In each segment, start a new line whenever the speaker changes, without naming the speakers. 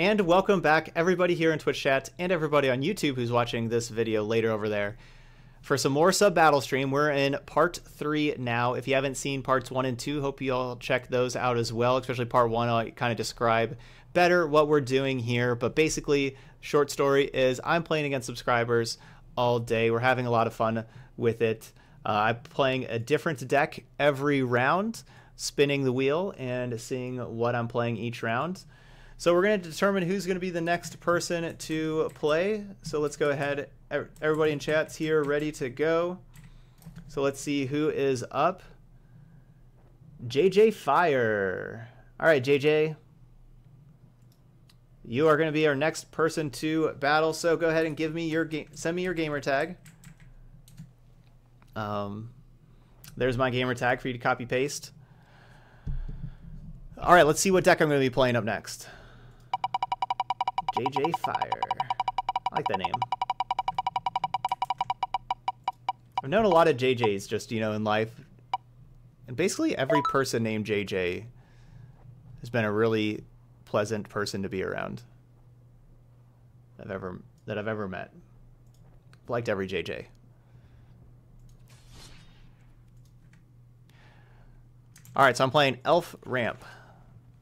And welcome back, everybody here in Twitch chat and everybody on YouTube who's watching this video later over there. For some more sub battle stream, we're in part three now. If you haven't seen parts one and two, hope you all check those out as well. Especially part one, I'll kind of describe better what we're doing here. But basically, short story is I'm playing against subscribers all day. We're having a lot of fun with it. Uh, I'm playing a different deck every round, spinning the wheel and seeing what I'm playing each round. So we're going to determine who's going to be the next person to play. So let's go ahead. Everybody in chat's here, ready to go. So let's see who is up. JJ Fire. All right, JJ. You are going to be our next person to battle. So go ahead and give me your game. Send me your gamer tag. Um, there's my gamer tag for you to copy paste. All right, let's see what deck I'm going to be playing up next. JJ Fire. I like that name. I've known a lot of JJs just, you know, in life. And basically every person named JJ has been a really pleasant person to be around. I've ever that I've ever met. I've liked every JJ. Alright, so I'm playing Elf Ramp.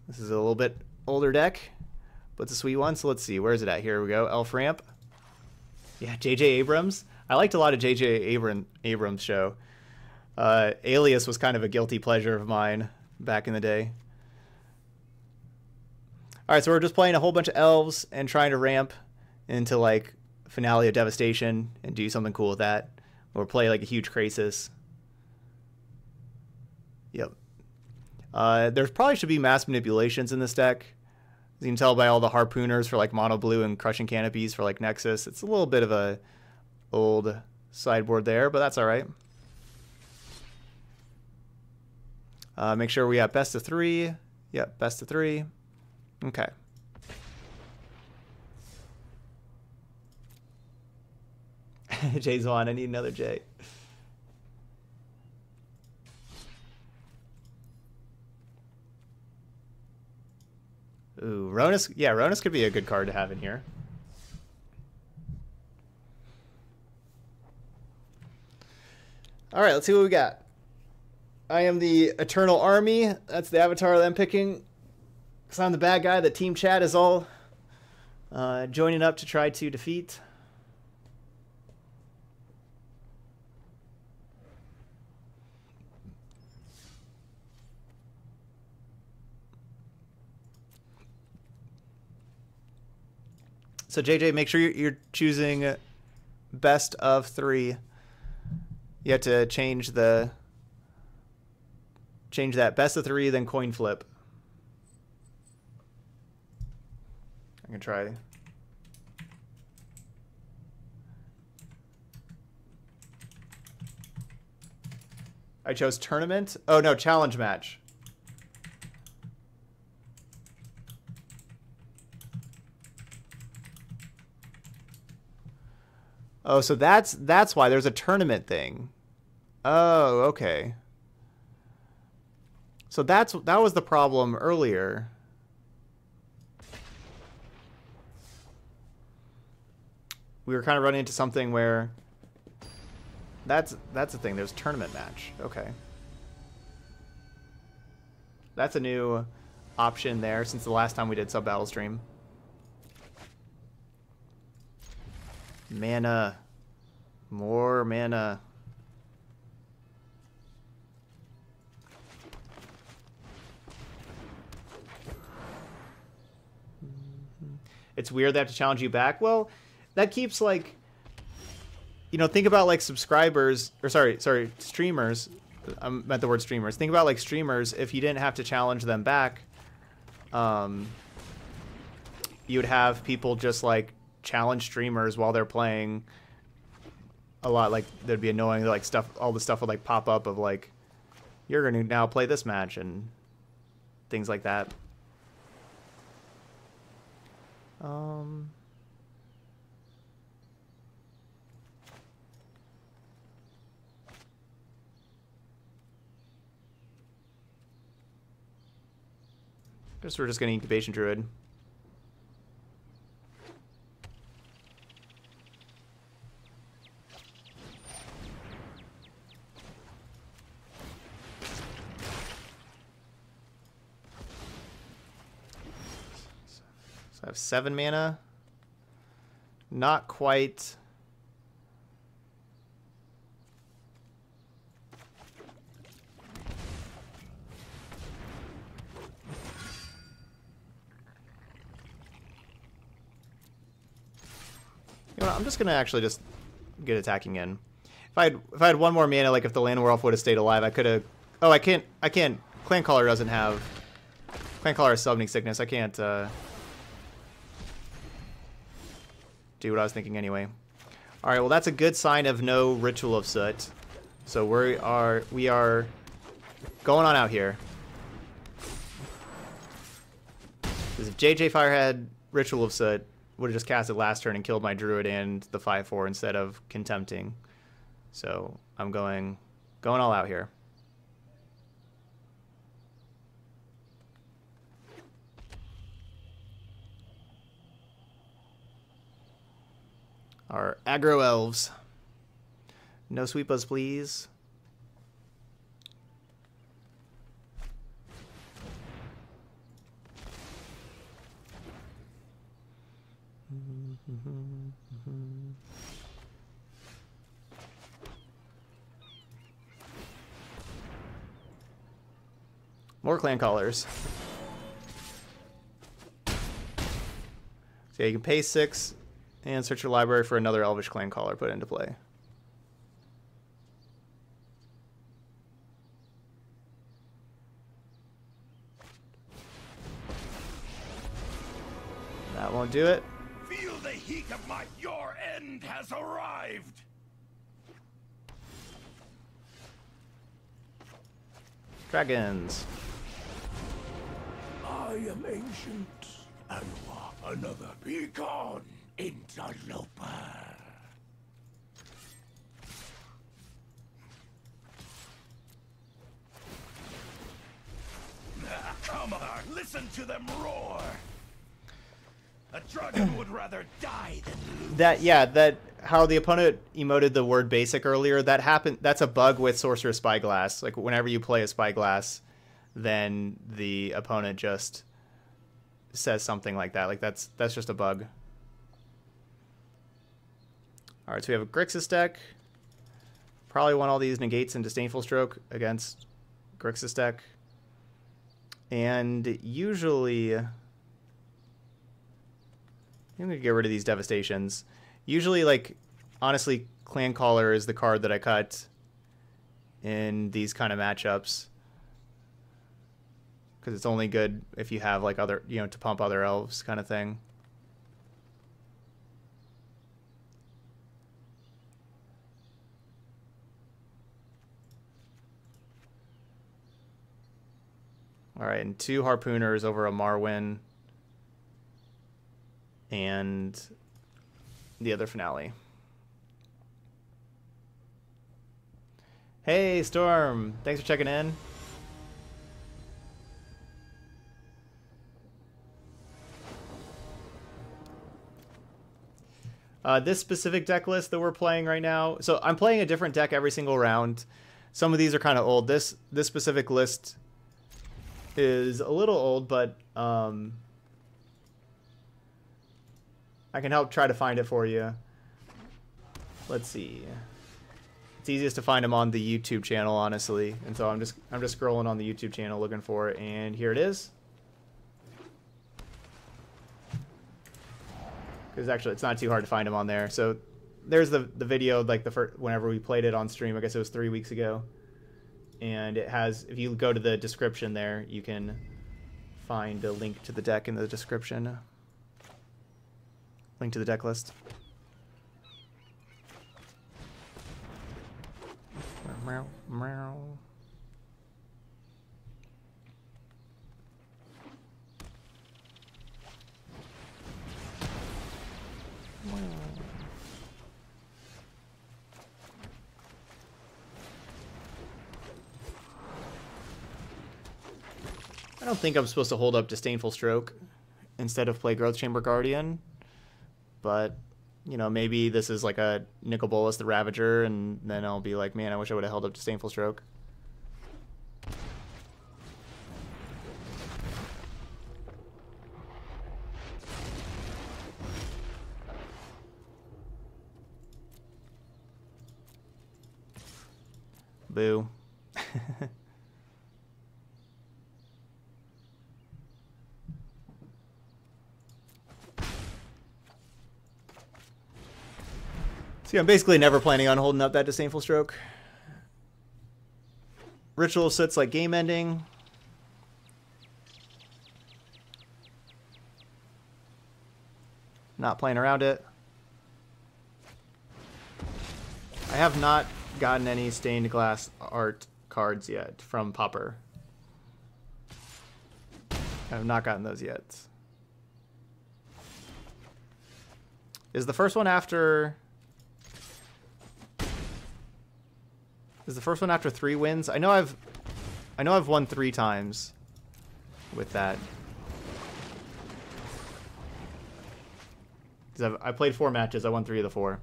This is a little bit older deck. But it's a sweet one. So let's see. Where is it at? Here we go. Elf Ramp. Yeah, J.J. Abrams. I liked a lot of J.J. Abram, Abrams' show. Uh, Alias was kind of a guilty pleasure of mine back in the day. All right, so we're just playing a whole bunch of elves and trying to ramp into like Finale of Devastation and do something cool with that. Or play like a huge Krasis. Yep. Uh, there probably should be mass manipulations in this deck. As you can tell by all the harpooners for like mono blue and crushing canopies for like Nexus. It's a little bit of a old sideboard there, but that's all right. Uh, make sure we have best of three. Yep, best of three. Okay. Jay's on. I need another J. Ooh, Rhonas. Yeah, Rhonas could be a good card to have in here. All right, let's see what we got. I am the Eternal Army. That's the avatar that I'm picking. Because I'm the bad guy that Team Chat is all uh, joining up to try to defeat. So JJ, make sure you're choosing best of three. You have to change the change that best of three, then coin flip. I can try. I chose tournament. Oh no, challenge match. Oh, so that's that's why there's a tournament thing. Oh, okay. So that's that was the problem earlier. We were kind of running into something where that's that's the thing. There's tournament match. Okay. That's a new option there since the last time we did sub battle stream. Mana. More mana. It's weird they have to challenge you back. Well, that keeps like you know, think about like subscribers or sorry, sorry, streamers. I meant the word streamers. Think about like streamers if you didn't have to challenge them back. Um you would have people just like challenge streamers while they're playing a lot like there'd be annoying like stuff all the stuff would like pop up of like you're gonna now play this match and things like that um Guess we're just getting incubation druid. So I have seven mana. Not quite. You know I'm just gonna actually just get attacking in. If I had if I had one more mana, like if the Llanowar Elf would have stayed alive, I could have. Oh, I can't. I can't. Clan Caller doesn't have. Clan Caller has summoning sickness. I can't. Uh, do what I was thinking anyway. All right. Well, that's a good sign of no Ritual of Soot. So we are we are going on out here. Because if JJ Fire had Ritual of Soot, would have just cast it last turn and killed my druid and the 5-4 instead of contempting. So I'm going going all out here. Our aggro elves. No sweepas, please. More clan callers. So yeah, you can pay six and search your library for another Elvish clan caller put into play. That won't do it.
Feel the heat of my your end has arrived.
Dragons.
I am ancient, and another beacon, interloper. Come on, listen to them roar. A dragon would rather die than lose.
That yeah, that how the opponent emoted the word basic earlier. That happened. That's a bug with Sorcerous Spyglass. Like whenever you play a Spyglass, then the opponent just says something like that. Like that's that's just a bug. All right, so we have a Grixis deck. Probably want all these negates and disdainful stroke against Grixis deck. And usually I'm gonna get rid of these devastations. Usually, like, honestly, Clan Caller is the card that I cut in these kind of matchups. Because it's only good if you have, like, other, you know, to pump other elves kind of thing. Alright, and two Harpooners over a Marwyn and the other finale. Hey, Storm. Thanks for checking in. Uh, this specific deck list that we're playing right now. So I'm playing a different deck every single round. Some of these are kind of old. This this specific list is a little old, but um, I can help try to find it for you. Let's see. It's easiest to find them on the YouTube channel, honestly. And so I'm just I'm just scrolling on the YouTube channel looking for it, and here it is. Because actually, it's not too hard to find them on there. So there's the the video, like the first whenever we played it on stream. I guess it was three weeks ago. And it has, if you go to the description there, you can find a link to the deck in the description. Link to the deck list. Meow, meow. I don't think I'm supposed to hold up Disdainful Stroke instead of play Growth Chamber Guardian, but you know, maybe this is like a Nicol Bolas the Ravager, and then I'll be like, man, I wish I would have held up Disdainful Stroke. Boo. See, I'm basically never planning on holding up that Disdainful Stroke. Ritual sits like game ending. Not playing around it. I have not gotten any stained glass art cards yet from Popper. I have not gotten those yet. Is the first one after... Is the first one after three wins? I know I've... I know I've won three times with that. Because I played four matches. I won three of the four.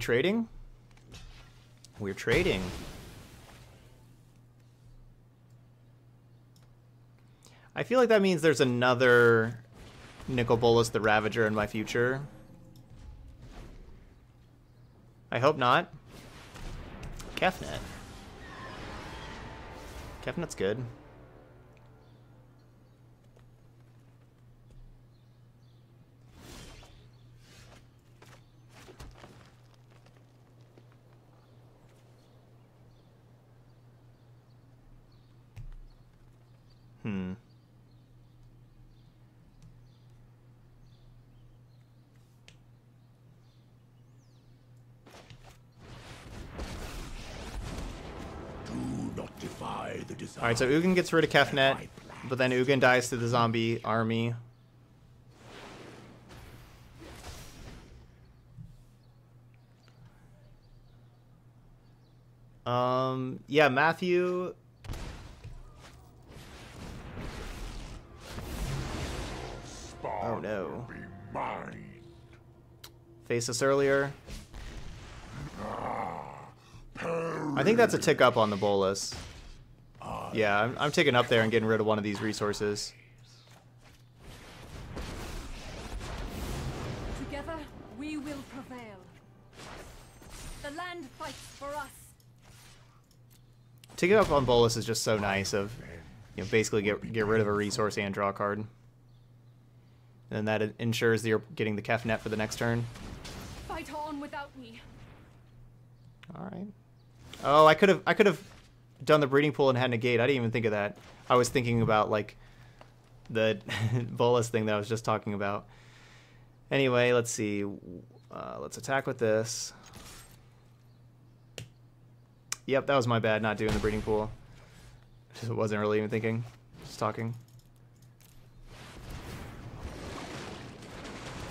Trading? We're trading. I feel like that means there's another Nicol Bolas the Ravager in my future. I hope not. Kefnet. Kefnet's good. Hmm.
Do not defy the desire.
Alright, so Ugin gets rid of Kefnet, but then Ugin dies to the zombie army. Um, yeah, Matthew. Oh no. Face us earlier. I think that's a tick up on the Bolas. Yeah, I'm, I'm taking up there and getting rid of one of these resources.
Together, we will prevail. The land fights for us.
Taking up on Bolas is just so nice of, you know, basically get get rid of a resource and draw a card. And that ensures that you're getting the Kefnet for the next turn.
Fight on without me.
All right. Oh, I could have I could have done the breeding pool and had negate. I didn't even think of that. I was thinking about like the Bolas thing that I was just talking about. Anyway, let's see. Uh, let's attack with this. Yep, that was my bad not doing the breeding pool. Just wasn't really even thinking. Just talking.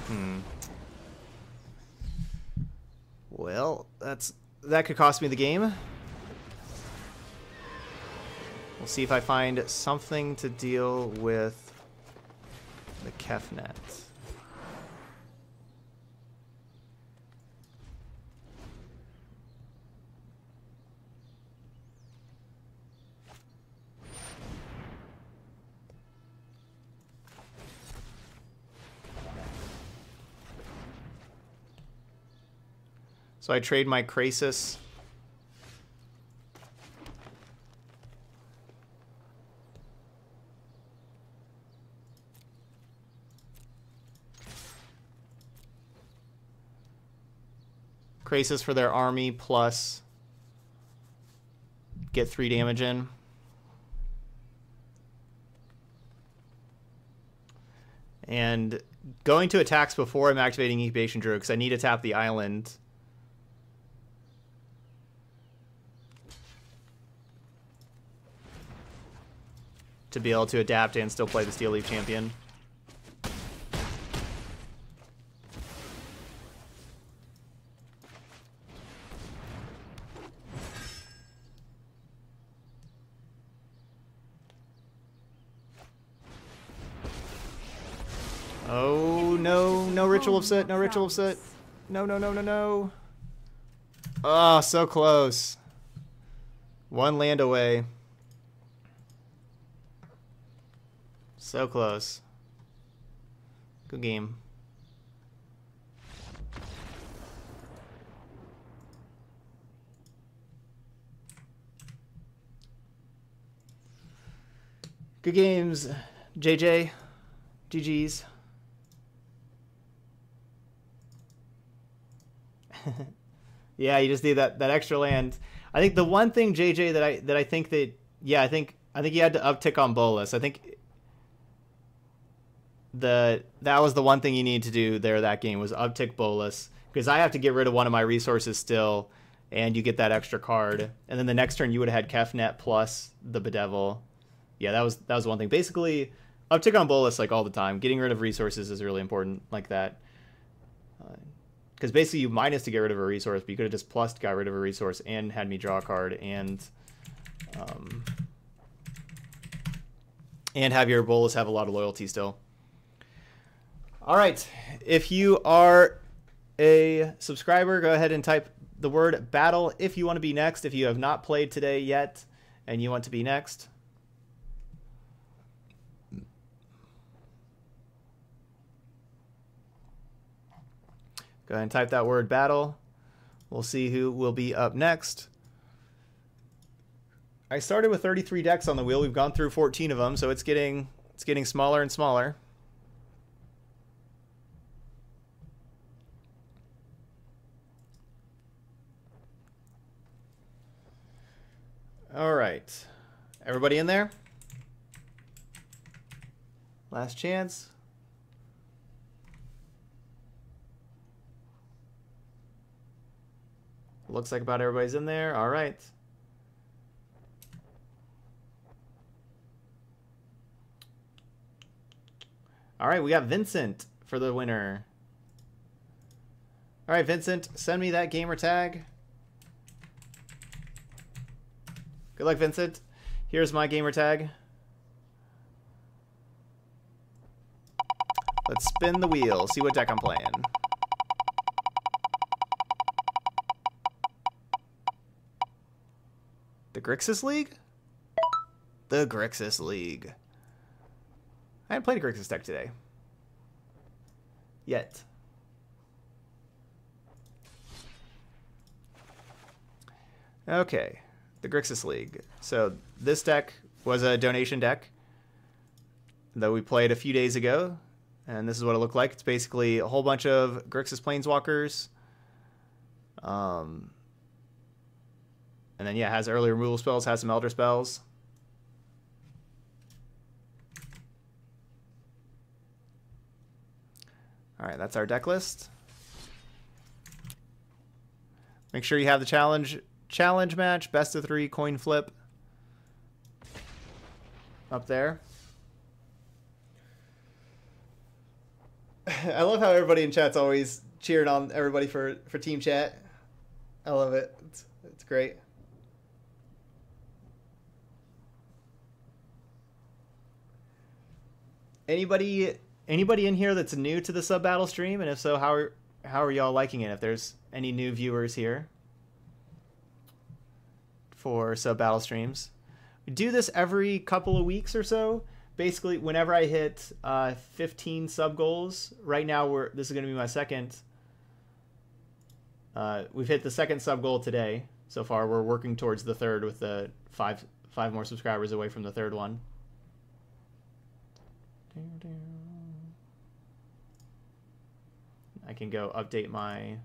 Hmm. Well, that's that could cost me the game. We'll see if I find something to deal with the Kefnet. So I trade my Krasis. Krasis for their army plus get three damage in. And going to attacks before I'm activating Incubation Druid because I need to tap the island to be able to adapt and still play the Steel Leaf Champion. Ritual of soot. No ritual of soot. No, no, no, no, no. Oh, so close. One land away. So close. Good game. Good games, JJ. GG's. yeah, you just need that, that extra land. I think the one thing JJ that I that I think that yeah, I think I think you had to uptick on Bolas. I think the that was the one thing you need to do there that game was uptick Bolas because I have to get rid of one of my resources still and you get that extra card. And then the next turn you would have had Kefnet plus the Bedevil. Yeah, that was that was one thing. Basically, uptick on Bolas like all the time. Getting rid of resources is really important like that. Because basically you minus to get rid of a resource, but you could have just plus got rid of a resource and had me draw a card and um, and have your Bolas have a lot of loyalty still. All right, if you are a subscriber, go ahead and type the word battle if you want to be next. If you have not played today yet and you want to be next, Go ahead and type that word battle. We'll see who will be up next. I started with 33 decks on the wheel. We've gone through 14 of them, so it's getting it's getting smaller and smaller. All right. Everybody in there? Last chance. Looks like about everybody's in there. All right. All right, we got Vincent for the winner. All right, Vincent, send me that gamer tag. Good luck, Vincent. Here's my gamer tag. Let's spin the wheel, see what deck I'm playing. The Grixis League? The Grixis League. I haven't played a Grixis deck today. Yet. Okay, the Grixis League. So this deck was a donation deck that we played a few days ago, and this is what it looked like. It's basically a whole bunch of Grixis Planeswalkers, um, and then, yeah, has early removal spells, has some Elder spells. All right, that's our deck list. Make sure you have the challenge challenge match, best of three, coin flip up there. I love how everybody in chat's always cheering on everybody for, for team chat. I love it. It's, it's great. Anybody anybody in here that's new to the sub battle stream? And if so how are how are y'all liking it? If there's any new viewers here for sub battle streams we do this every couple of weeks or so. Basically whenever i hit uh, 15 sub goals right now we're this is going to be my second uh, we've hit the second sub goal today so far. We're working towards the third with the five five more subscribers away from the third one I can go update my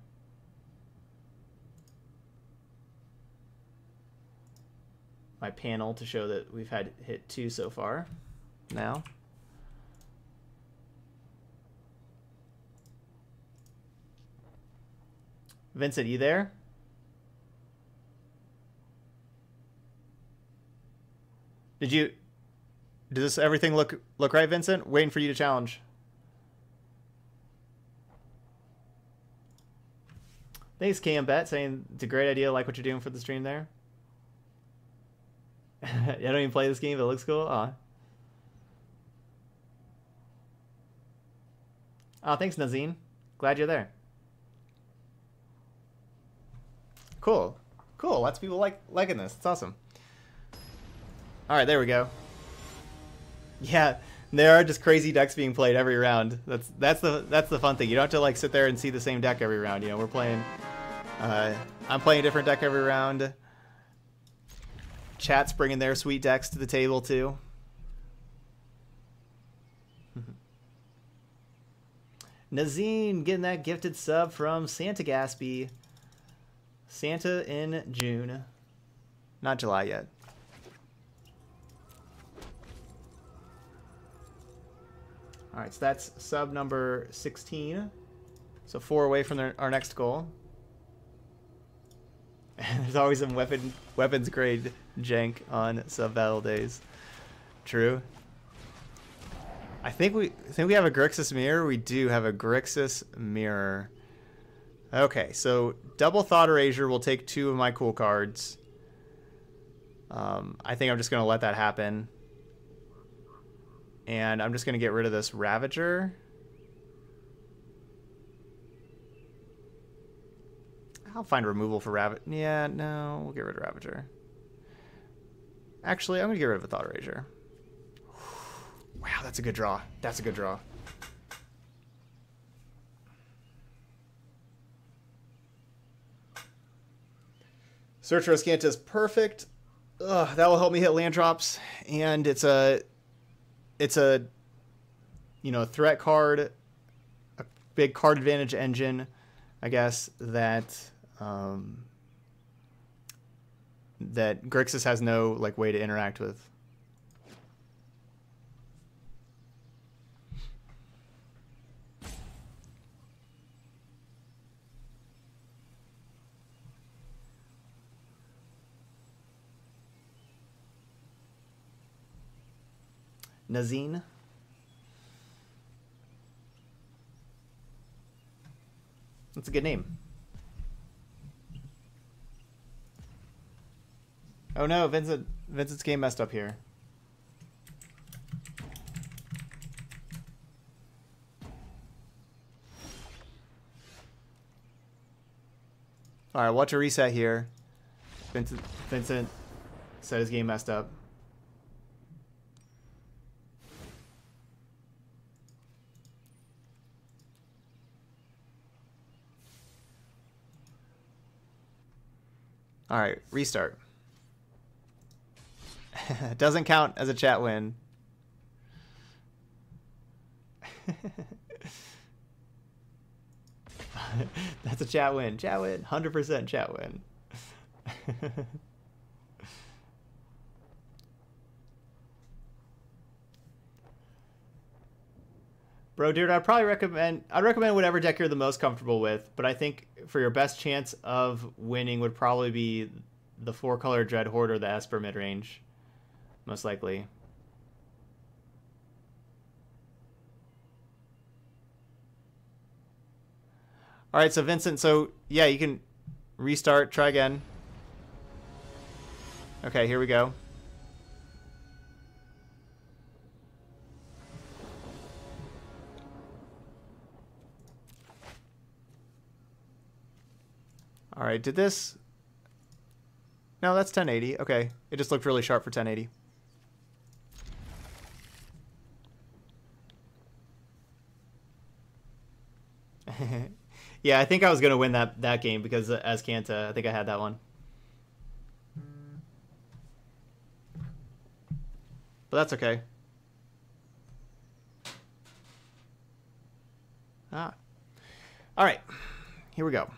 my panel to show that we've had hit two so far now. Vincent, you there? Did you does this everything look look right, Vincent? Waiting for you to challenge. Thanks, Cam Bet, saying it's a great idea. Like what you're doing for the stream there. I don't even play this game, but it looks cool. Aw. Oh, thanks, Nazine. Glad you're there. Cool. Cool. Lots of people like liking this. It's awesome. All right, there we go. Yeah, there are just crazy decks being played every round. That's that's the that's the fun thing. You don't have to like sit there and see the same deck every round. You know, we're playing. Uh, I'm playing a different deck every round. Chat's bringing their sweet decks to the table too. Nazine getting that gifted sub from Santa Gaspy. Santa in June. Not July yet. All right, so that's sub number 16. So four away from their, our next goal. And there's always some weapon weapons grade jank on sub battle days. True. I think we I think we have a Grixis mirror. We do have a Grixis mirror. Okay, so double Thought Erasure will take two of my cool cards. Um, I think I'm just gonna let that happen. And I'm just gonna get rid of this Ravager. I'll find removal for Ravager. Yeah, no, we'll get rid of Ravager. Actually, I'm gonna get rid of a Thought Erasure. Wow, that's a good draw. That's a good draw. Search for Azcanta is perfect. Ugh, that will help me hit land drops, and it's a, it's a, you know, threat card, a big card advantage engine, I guess that um, that Grixis has no like way to interact with. Nazine. That's a good name. Oh no, Vincent Vincent's game messed up here. Alright, watch a reset here. Vincent Vincent said his game messed up. Alright, restart. Doesn't count as a chat win. That's a chat win. Chat win. 100% chat win. Bro, dude, I'd probably recommend I'd recommend whatever deck you're the most comfortable with, but I think for your best chance of winning would probably be the four color Dreadhorde or the Esper mid range. Most likely. Alright, so Vincent, so yeah, you can restart, try again. Okay, here we go. All right, did this... No, that's 1080. Okay, it just looked really sharp for 1080. yeah, I think I was gonna win that that game because uh, Azcanta, I think I had that one. But that's okay. Ah. All right, here we go.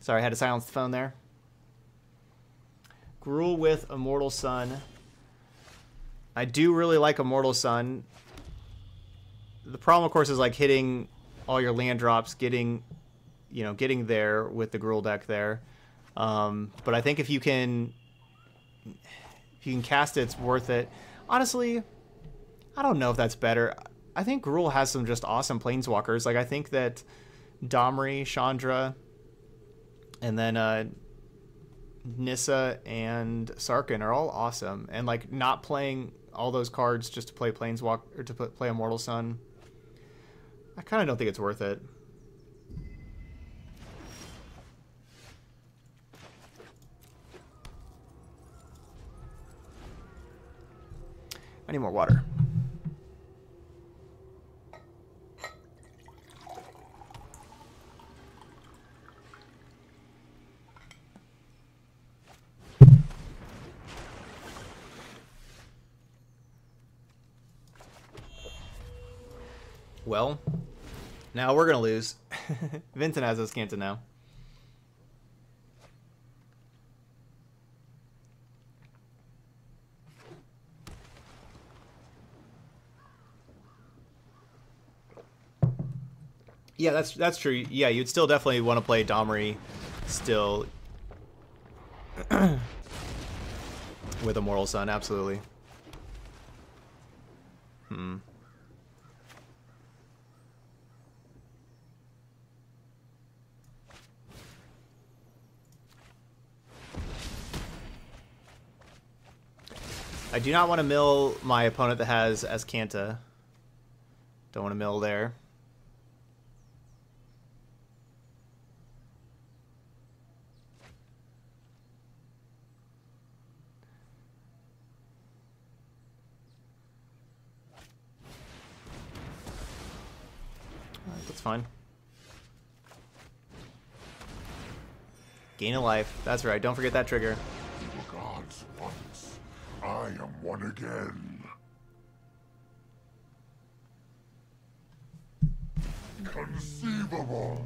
Sorry, I had to silence the phone there. Gruul with Immortal Sun. I do really like Immortal Sun. The problem, of course, is like hitting all your land drops, getting, you know, getting there with the Gruul deck there. Um, but I think if you can, if you can cast it, it's worth it. Honestly, I don't know if that's better. I think Gruul has some just awesome planeswalkers. Like I think that Domri, Chandra, and then uh, Nissa and Sarkhan are all awesome. And like not playing all those cards just to play Planeswalk or to play Immortal Sun I kind of don't think it's worth it. I need more water. Well, now we're gonna lose. Vincent has Azcanta now. Yeah, that's that's true. Yeah, you'd still definitely want to play Domri still with Immortal Sun, absolutely. Hmm. I do not want to mill my opponent that has Azcanta. Don't want to mill there. That's fine. Gain a life. That's right. Don't forget that trigger.
Once. I am one again. Conceivable.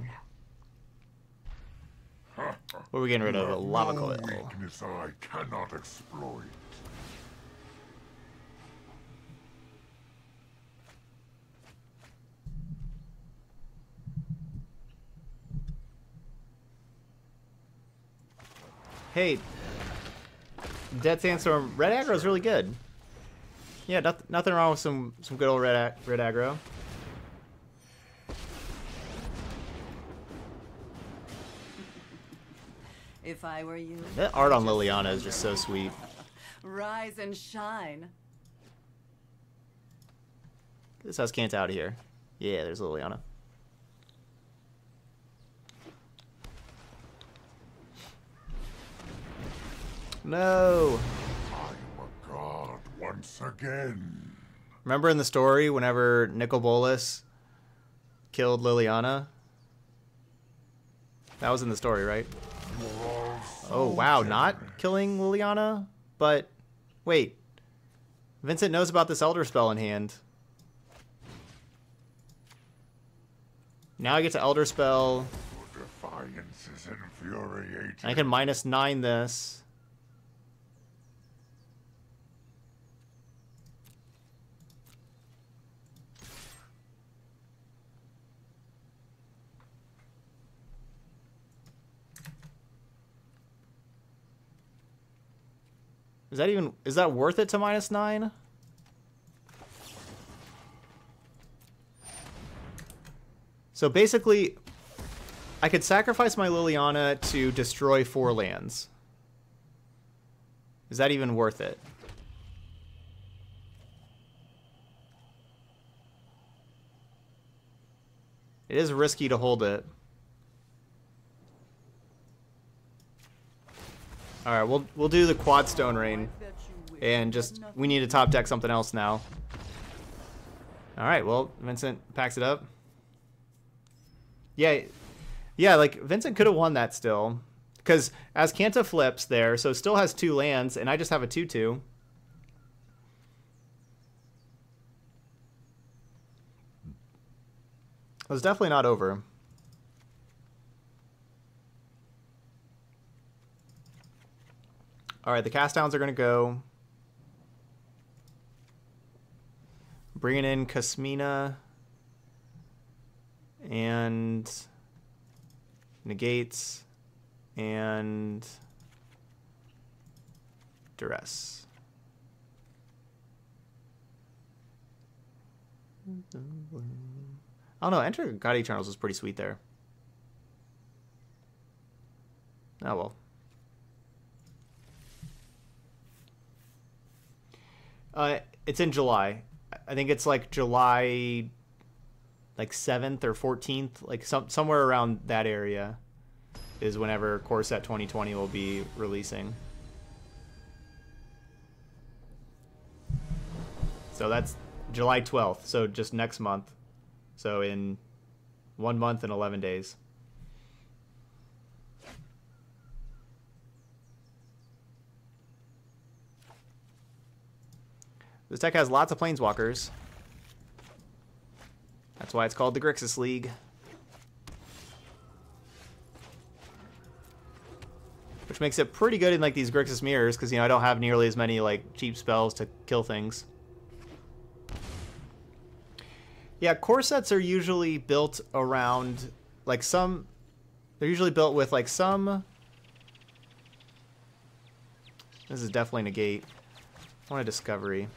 What are we getting rid of? A lava
no
coil.
weakness I cannot exploit.
Hey, Dead Sandstorm, red aggro is really good. Yeah, nothing, nothing wrong with some some good old red ag- red aggro.
If I were you,
That art on Liliana is just so sweet.
rise and shine.
This Azcanta out of here. Yeah, there's Liliana. No.
I am a god once again.
Remember in the story whenever Nicol Bolas killed Liliana? That was in the story, right?
You are all
Oh wow, not killing Liliana? But wait. Vincent knows about this elder spell in hand. Now I get to elder spell.
Your defiance is infuriating.
I can minus nine this. Is that even is that worth it to minus nine? So basically, I could sacrifice my Liliana to destroy four lands. Is that even worth it? It is risky to hold it. All right, we'll we'll do the quad stone rain, and just we need to top deck something else now. All right, well Vincent packs it up. Yeah, yeah, like Vincent could have won that still, because Azcanta flips there, so still has two lands, and I just have a two-two. It was definitely not over. All right, the cast downs are gonna go. Bringing in Kasmina and negates and duress. I don't know. Enter God Eternals was pretty sweet there. Oh well. Uh, it's in July. I think it's like July like 7th or 14th, like some somewhere around that area is whenever Core Set 2020 will be releasing. So that's July 12th, so just next month. So in 1 month and 11 days. This deck has lots of planeswalkers. That's why it's called the Grixis League. Which makes it pretty good in like these Grixis mirrors, because you know I don't have nearly as many like cheap spells to kill things. Yeah, core sets are usually built around like some they're usually built with like some This is definitely negate. I want a discovery.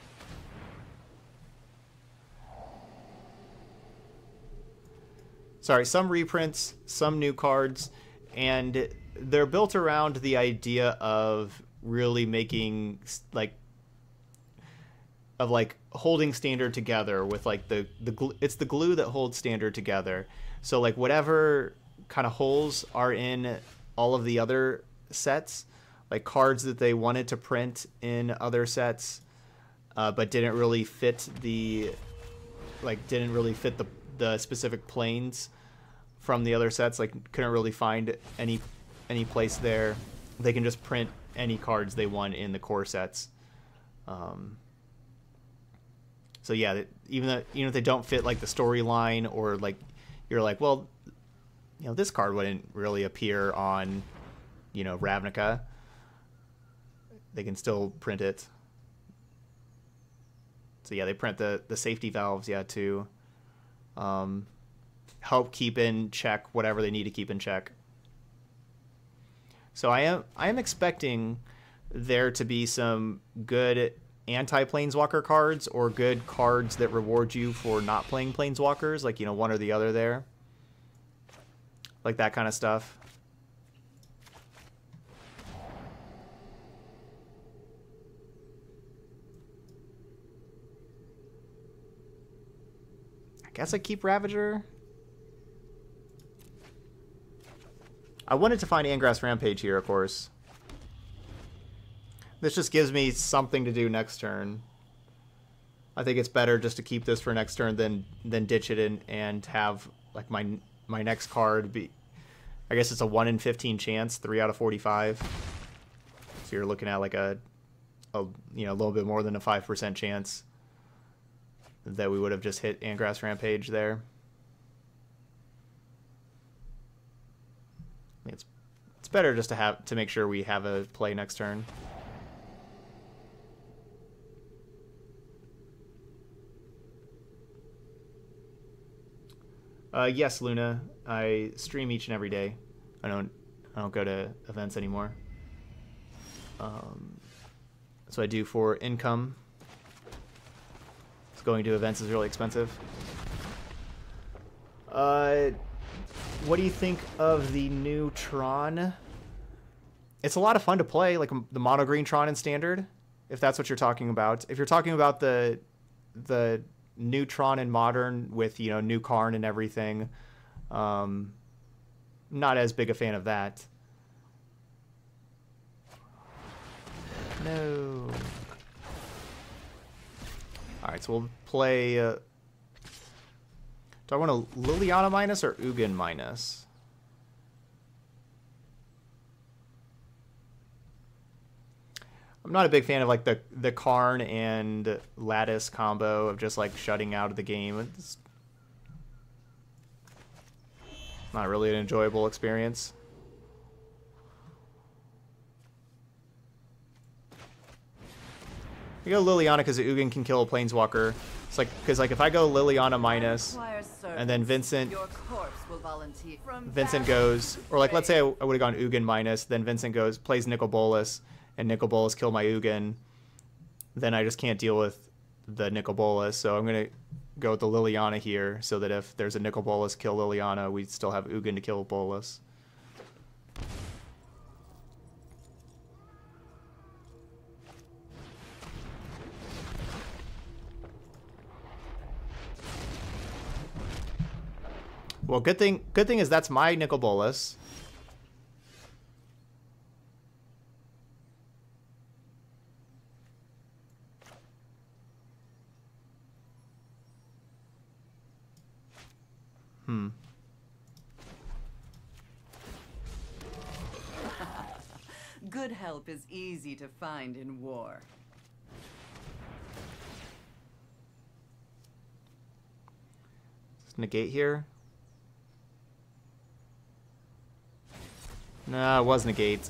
Sorry, some reprints, some new cards, and they're built around the idea of really making like of like holding standard together with like the the gl- it's the glue that holds standard together. So like whatever kind of holes are in all of the other sets, like cards that they wanted to print in other sets, uh, but didn't really fit the like didn't really fit the the specific planes from the other sets. Like couldn't really find any any place there. They can just print any cards they want in the core sets. Um, so yeah, even though even if they don't fit like the storyline or like you're like, well, you know, this card wouldn't really appear on, you know, Ravnica. They can still print it. So yeah, they print the the safety valves, yeah, too. Um, help keep in check whatever they need to keep in check. So I am I am expecting there to be some good anti planeswalker cards or good cards that reward you for not playing planeswalkers, like you know one or the other there, like that kind of stuff. I guess I keep Ravager. I wanted to find Angrath's Rampage here, of course. This just gives me something to do next turn. I think it's better just to keep this for next turn than than ditch it in and have like my my next card be. I guess it's a one in fifteen chance, three out of forty five. So you're looking at like a, a you know a little bit more than a five percent chance that we would have just hit Angrath's Rampage there. it's it's better just to have to make sure we have a play next turn. Uh, yes, Luna. I stream each and every day. I don't I don't go to events anymore. Um, so I do for income. going to events is really expensive. Uh, what do you think of the new Tron? It's a lot of fun to play, like the mono green Tron in standard, if that's what you're talking about. If you're talking about the the new Tron in modern with you know new Karn and everything, um, not as big a fan of that. No. All right, so we'll play. Uh, do I want a Liliana minus or Ugin minus? I'm not a big fan of like the the Karn and Lattice combo of just like shutting out of the game. It's not really an enjoyable experience. We go Liliana because Ugin can kill a Planeswalker. It's like, because like if I go Liliana minus, and then Vincent, Vincent goes, or like let's say I, I would have gone Ugin minus, then Vincent goes, plays Nicol Bolas, and Nicol Bolas kill my Ugin, then I just can't deal with the Nicol Bolas, so I'm going to go with the Liliana here, so that if there's a Nicol Bolas kill Liliana, we still have Ugin to kill Bolas. Well, good thing good thing is that's my nicol bolas. Hmm.
Good help is easy to find in war.
Let's negate here. No, it was negate.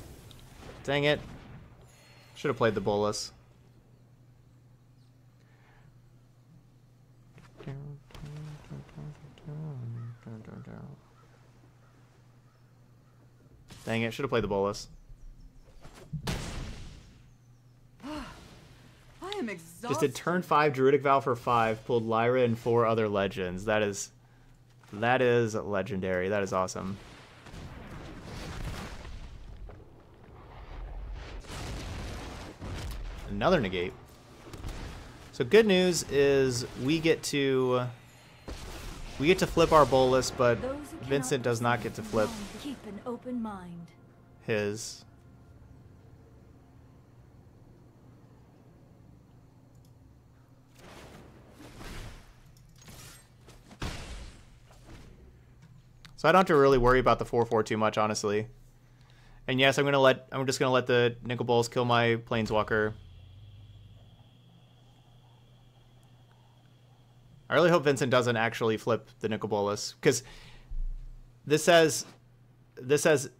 Dang it. Should have played the Bolas. Dang it, should have played the Bolas.
I am exhausted.
Just did turn five Druidic Vow for five, pulled Lyra and four other legends. That is that is legendary. That is awesome. Another negate. So good news is we get to we get to flip our Bolas, but
Those who cannot
Vincent does not get to flip
Keep an open mind.
his. So I don't have to really worry about the 4-4 too much, honestly. And yes, I'm gonna let I'm just gonna let the Nicol Bolas kill my Planeswalker. I really hope Vincent doesn't actually flip the Nicol Bolas, because this says this says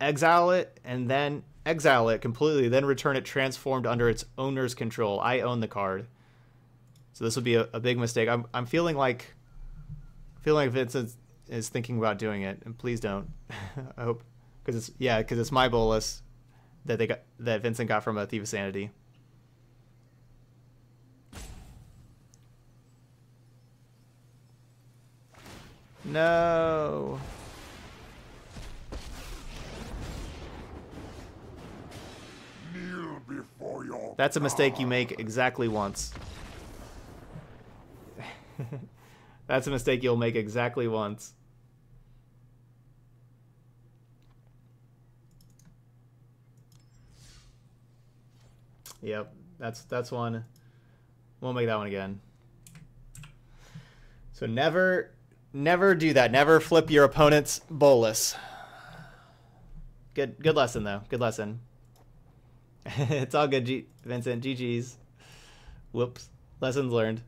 exile it and then exile it completely, then return it transformed under its owner's control. I own the card. So this would be a, a big mistake. I'm I'm feeling like feeling like Vincent is thinking about doing it, and please don't. I hope because it's yeah, because it's my Bolas that they got that Vincent got from a Thief of Sanity. No.
Kneel before your
That's a mistake you make exactly once. That's a mistake you'll make exactly once. Yep, that's that's one. Won't make that one again. So never never do that. Never flip your opponent's Bolas. Good good lesson though. Good lesson. it's all good, G- Vincent. GG's. Whoops. Lessons learned.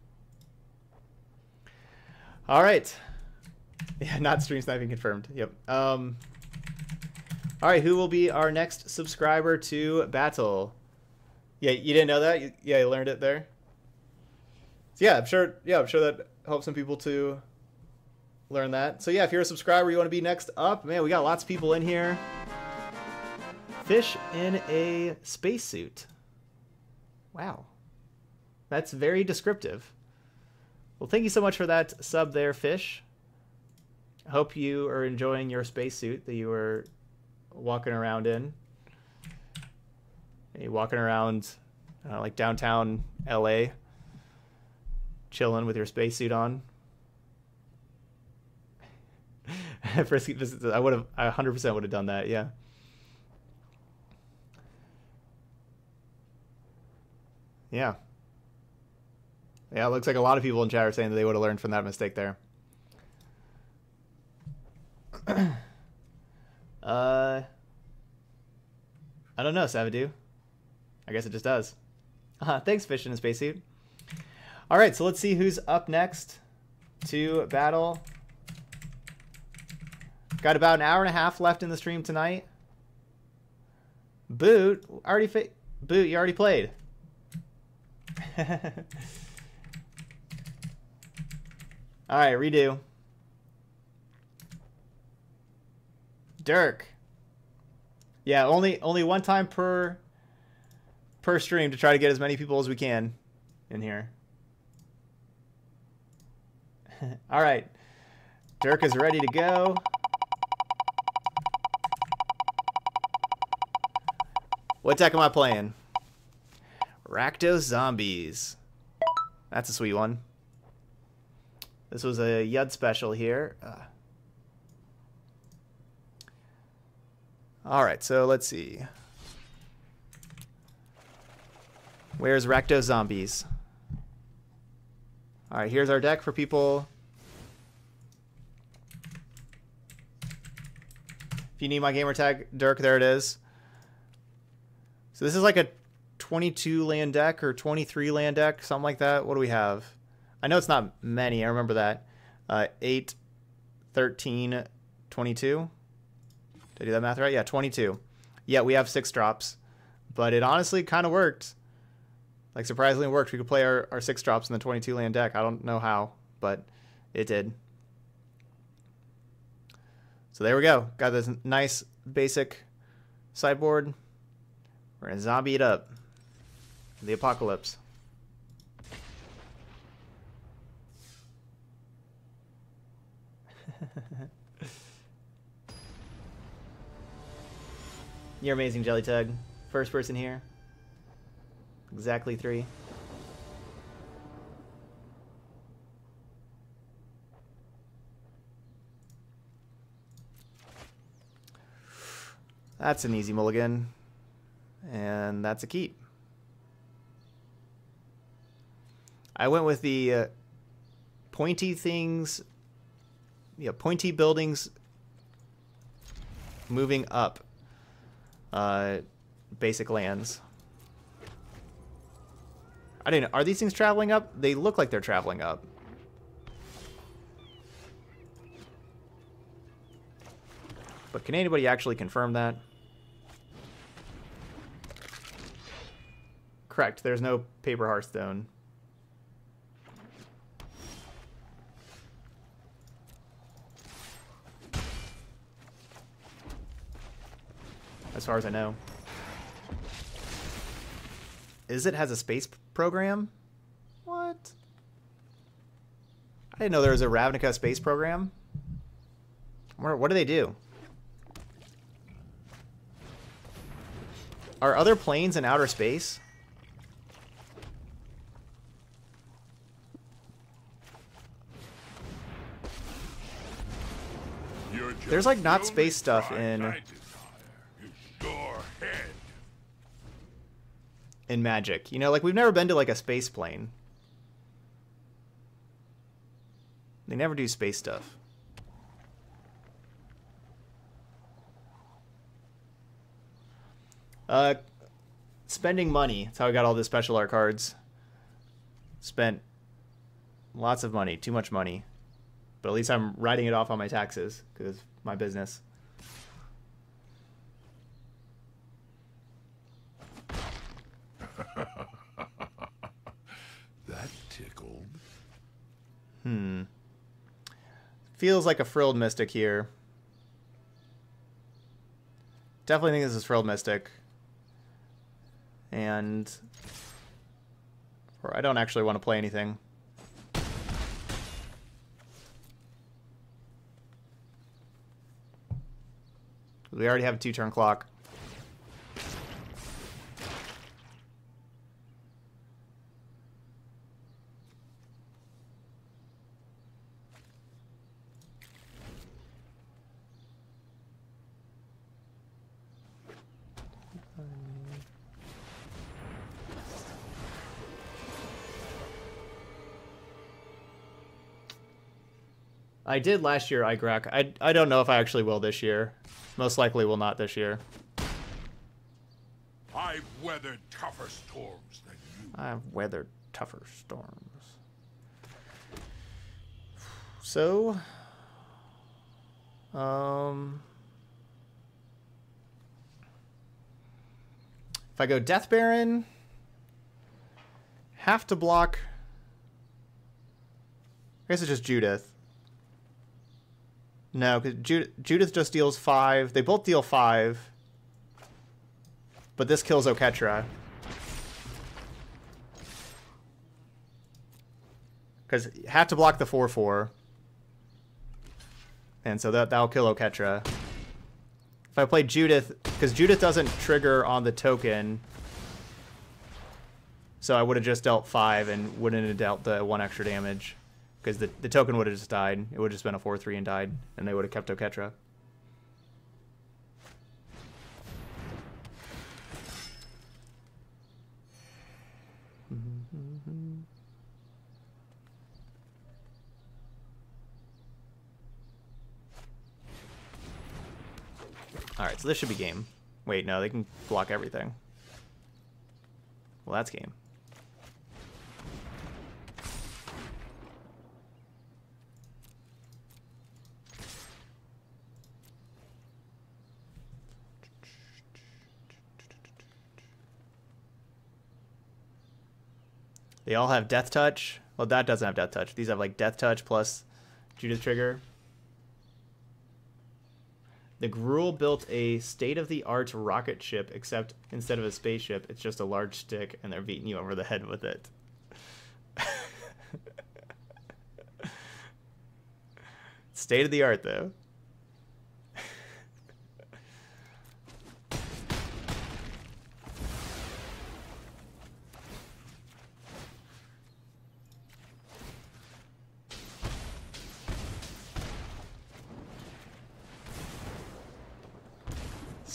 All right. Yeah, not stream sniping confirmed. Yep. Um. All right, who will be our next subscriber to Battle? Yeah, you didn't know that? Yeah, you learned it there. So yeah, I'm sure. Yeah, I'm sure that helps some people to learn that. So yeah, if you're a subscriber, you want to be next up, man, we got lots of people in here. Fish in a spacesuit. Wow. That's very descriptive. Well, thank you so much for that sub there, Fish. Hope you are enjoying your spacesuit that you were walking around in. Are you walking around uh, like downtown LA, chilling with your spacesuit on? Frisky visits. I would have. I 100% would have done that. Yeah. Yeah. Yeah, it looks like a lot of people in chat are saying that they would have learned from that mistake there. uh, I don't know, Savadu. I guess it just does. Uh, thanks, Fish in a spacesuit. All right, so let's see who's up next to battle. Got about an hour and a half left in the stream tonight. Boot already fa- Boot, you already played. All right, redo. Dirk. Yeah, only only one time per per stream to try to get as many people as we can in here. All right. Dirk is ready to go. What deck am I playing? Rakdos Zombies. That's a sweet one. This was a Yud special here. Uh. All right, so let's see. Where's Rakdos Zombies? All right, here's our deck for people. If you need my gamertag, Dirk, there it is. So this is like a 22 land deck or 23 land deck, something like that. What do we have? I know it's not many. I remember that. Uh, 8, 13, 22. Did I do that math right? Yeah, 22. Yeah, we have six drops. But it honestly kind of worked. Like, surprisingly worked. We could play our, our six drops in the 22 land deck. I don't know how, but it did. So there we go. Got this nice basic sideboard. We're to zombie it up. The apocalypse. You're amazing, Jelly Tug. First person here. Exactly three. That's an easy mulligan. And that's a keep. I went with the uh, pointy things, yeah, pointy buildings moving up uh, basic lands. I didn't. know. Are these things traveling up? They look like they're traveling up. But can anybody actually confirm that? Correct. There's no paper Hearthstone. As far as I know. Is it has a space program? What? I didn't know there was a Ravnica space program. What, what do they do? Are other planes in outer space? There's like not space stuff in in Magic. You know, like we've never been to like a space plane. They never do space stuff. Uh, spending money. That's how I got all the special art cards. Spent lots of money, too much money. But at least I'm writing it off on my taxes because my business.
That tickled.
Hmm. Feels like a frilled mystic here. Definitely think this is frilled mystic. And or I don't actually want to play anything. We already have a two turn clock. I did last year, Igrak. I, I don't know if I actually will this year. Most likely will not this year.
I've weathered tougher storms than you.
I've weathered tougher storms. So, um, if I go Death Baron, have to block. I guess it's just Judith. No, because Judith, Judith just deals five. They both deal five. But this kills Oketra. Because have to block the 4-4. And so that, that'll kill Oketra. If I play Judith, because Judith doesn't trigger on the token. So I would have just dealt 5 and wouldn't have dealt the 1 extra damage. Because the, the token would have just died. It would have just been a 4-3 and died, and they would have kept Oketra. Alright, so this should be game. Wait, no, they can block everything. Well, that's game. They all have Death Touch. Well, that doesn't have Death Touch. These have like Death Touch plus Judith Trigger. The Gruul built a state-of-the-art rocket ship, except instead of a spaceship, it's just a large stick, and they're beating you over the head with it. State-of-the-art, though.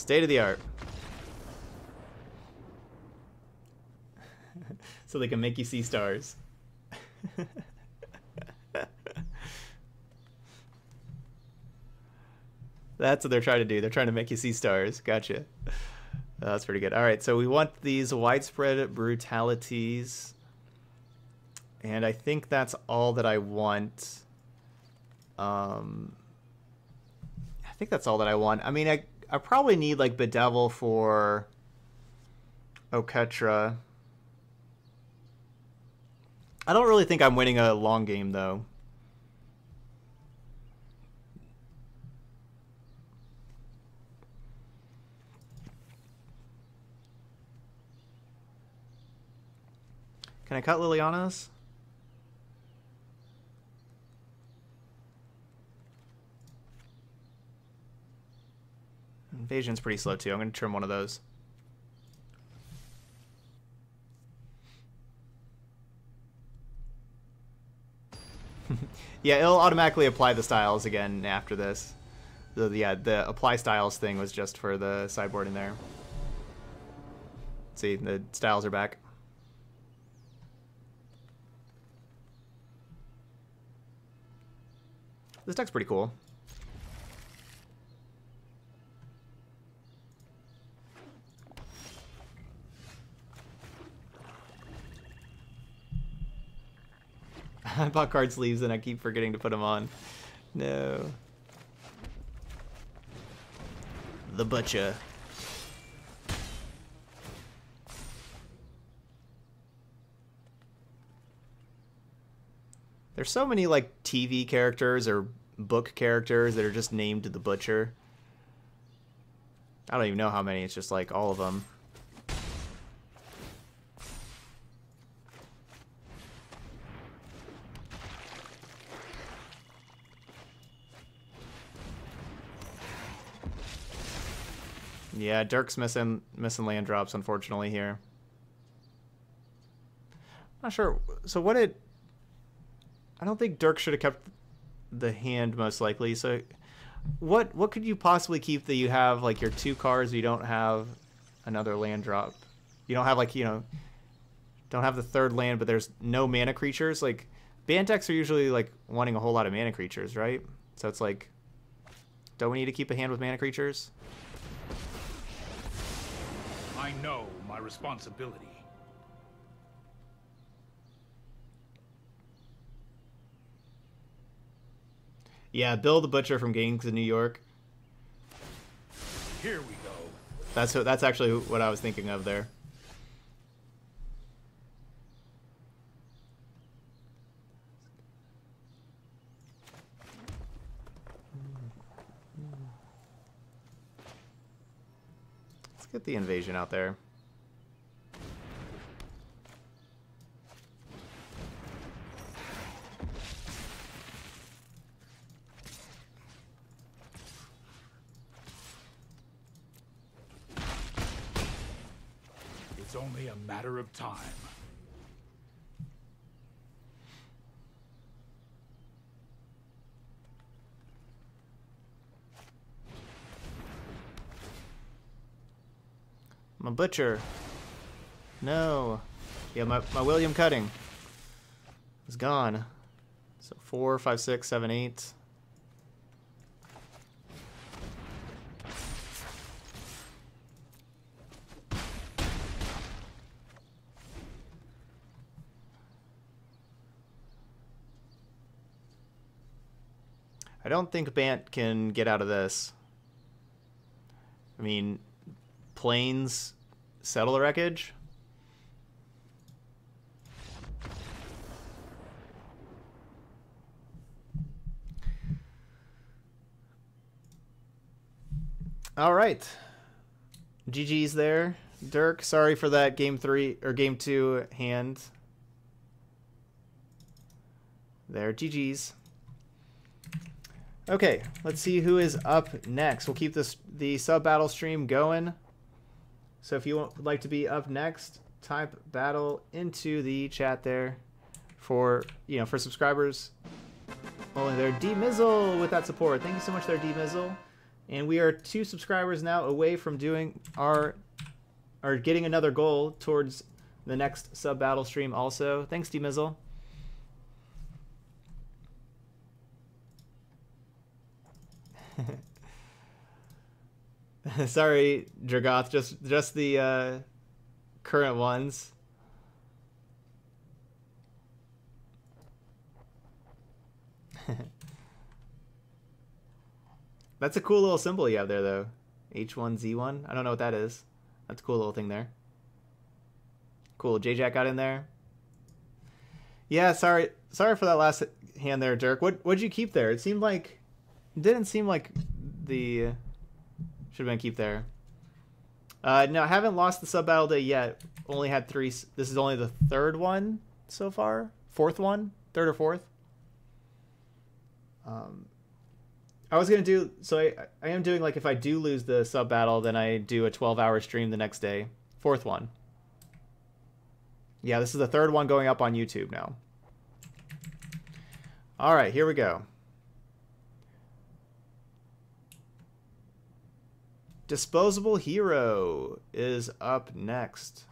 State of the art. so they can make you see stars. That's what they're trying to do. They're trying to make you see stars. Gotcha. That's pretty good. All right, so we want these widespread brutalities. And I think that's all that I want. Um, I think that's all that I want. I mean, I I probably need like Bedevil for Oketra. I don't really think I'm winning a long game though. Can I cut Liliana's? Invasion's pretty slow too. I'm going to trim one of those. yeah, it'll automatically apply the styles again after this. The, yeah, the apply styles thing was just for the sideboard in there. See, the styles are back. This deck's pretty cool. I bought card sleeves and I keep forgetting to put them on. No. The Butcher. There's so many like TV characters or book characters that are just named the Butcher. I don't even know how many, it's just like all of them. Yeah, Dirk's missing missing land drops unfortunately here. Not sure. So what did I don't think Dirk should have kept the hand most likely. So what what could you possibly keep that you have like your two cards you don't have another land drop. You don't have like, you know, don't have the third land but there's no mana creatures like decks are usually like wanting a whole lot of mana creatures, right? So it's like don't we need to keep a hand with mana creatures?
I know my responsibility.
Yeah, Bill the Butcher from Gangs of New York.
Here we go.
That's that's actually what I was thinking of there. Get the invasion out there.
It's only a matter of time.
My butcher. No. Yeah, my, my William Cutting is gone. So four, five, six, seven, eight. I don't think Bant can get out of this. I mean, planes settle the wreckage. All right. GG's there. Dirk, sorry for that game three or game two hand. There, GG's. Okay, let's see who is up next. We'll keep this the sub battle stream going. So if you would like to be up next, type battle into the chat there for you know for subscribers. Only there, D Mizzle with that support. Thank you so much there, D Mizzle. And we are two subscribers now away from doing our or getting another goal towards the next sub battle stream also. Thanks, D Mizzle. Sorry, Dragoth, just just the uh, current ones. That's a cool little symbol you have there, though. H1Z1. I don't know what that is. That's a cool little thing there. Cool. J-Jack got in there. Yeah, sorry, sorry for that last hand there, Dirk. What what'd you keep there? It seemed like, didn't seem like the should have been keep there. Uh, no, I haven't lost the sub battle day yet. Only had three. This is only the third one so far. Fourth one, third or fourth. Um, I was gonna do so. I I am doing like if I do lose the sub battle, then I do a 12 hour stream the next day. Fourth one. Yeah, this is the third one going up on YouTube now. All right, here we go. Disposable Hero is up next.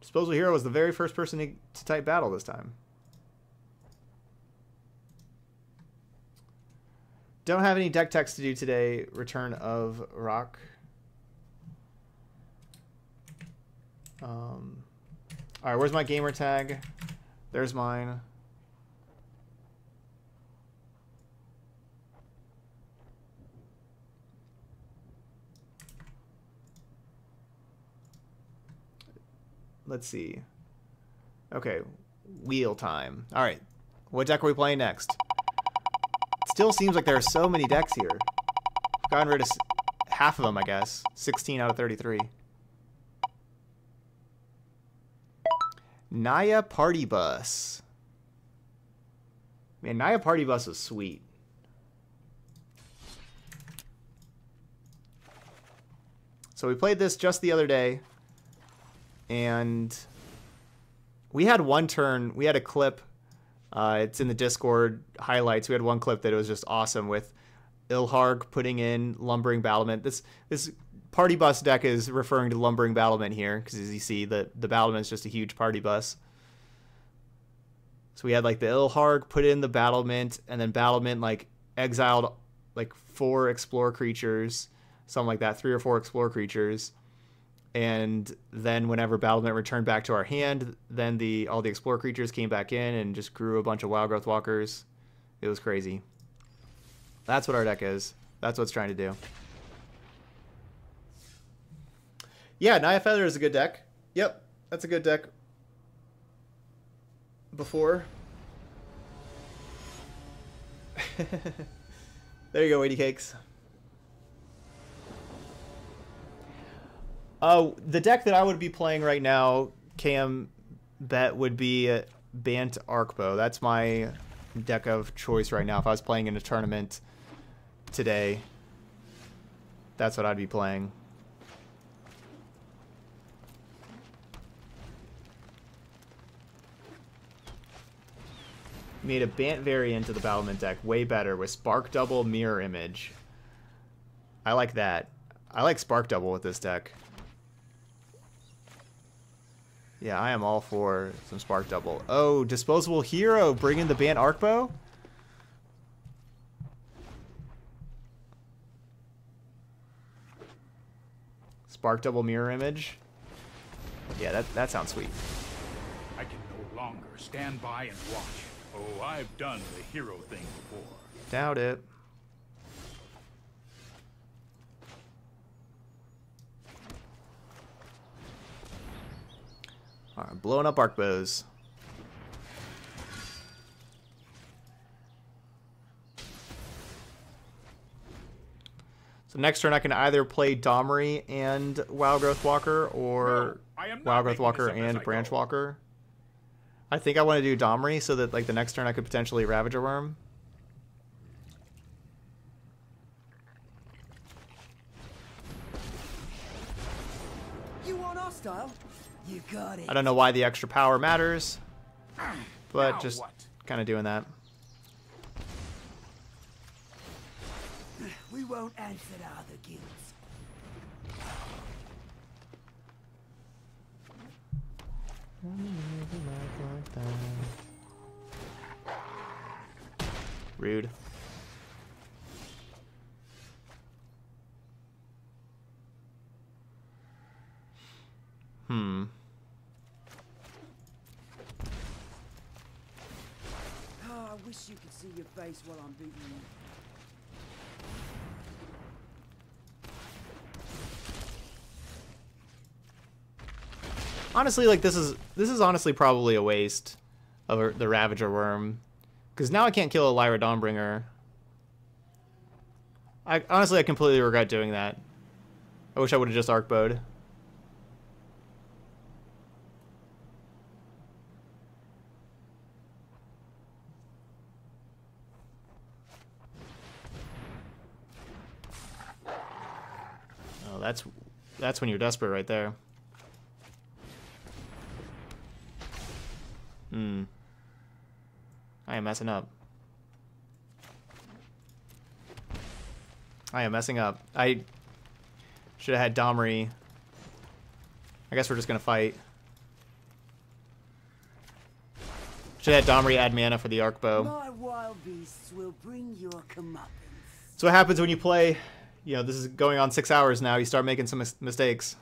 Disposable Hero was the very first person to, type battle this time. Don't have any deck text to do today. Return of Rock. Um, all right, where's my gamer tag? There's mine. Let's see. Okay, wheel time. All right, what deck are we playing next? It still seems like there are so many decks here. I've gotten rid of half of them, I guess. 16 out of 33. Naya Party Bus. Man, Naya Party Bus is sweet. So we played this just the other day and we had one turn. We had a clip. Uh, it's in the Discord highlights. We had one clip that it was just awesome with Ilharg putting in Lumbering Battlement. This this party bus deck is referring to Lumbering Battlement here because as you see, the the Battlement is just a huge party bus. So we had like the Ilharg put in the Battlement, and then Battlement like exiled like four explore creatures, something like that, three or four explore creatures and then whenever battlement returned back to our hand then the all the explore creatures came back in and just grew a bunch of wildgrowth walkers. It was crazy. That's what our deck is. That's what it's trying to do. Yeah naya feather is a good deck. Yep that's a good deck. Before. There you go weighty cakes Uh, the deck that I would be playing right now, Cam bet would be Bant Arkbow. That's my deck of choice right now. If I was playing in a tournament today, that's what I'd be playing. Made a Bant variant of the Battlement deck way better with Spark Double Mirror Image. I like that. I like Spark Double with this deck. Yeah, I am all for some Spark Double. Oh, Disposable Hero bringing the Bant Arkbow? Spark Double Mirror Image? Yeah, that, that sounds sweet.
I can no longer stand by and watch. Oh, I've done the hero thing before.
Doubt it. Alright, blowing up arc bows. So next turn I can either play Domri and Wildgrowth Walker or
No, I Wildgrowth
Walker
this up as
and Branch
go.
Walker. I think I want to do Domri so that like the next turn I could potentially Ravager Wurm.
You want hostile? You got it.
I don't know why the extra power matters, but
Now
just kind of doing that.
We won't answer to other guilds.
Rude. Hmm.
Oh, I wish you could see your face while I'm beating you.
Honestly, like this is this is honestly probably a waste of the Ravager wurm, because now I can't kill a Lyra Dawnbringer. I honestly I completely regret doing that. I wish I would have just arc bowed. That's that's when you're desperate right there. Hmm. I am messing up. I am messing up. I should have had Domri. I guess we're just gonna fight. Should have had Domri add mana for the arc bow.
My wild beasts will bring your.
So what happens when you play? You know, this is going on six hours now. You start making some mis- mistakes.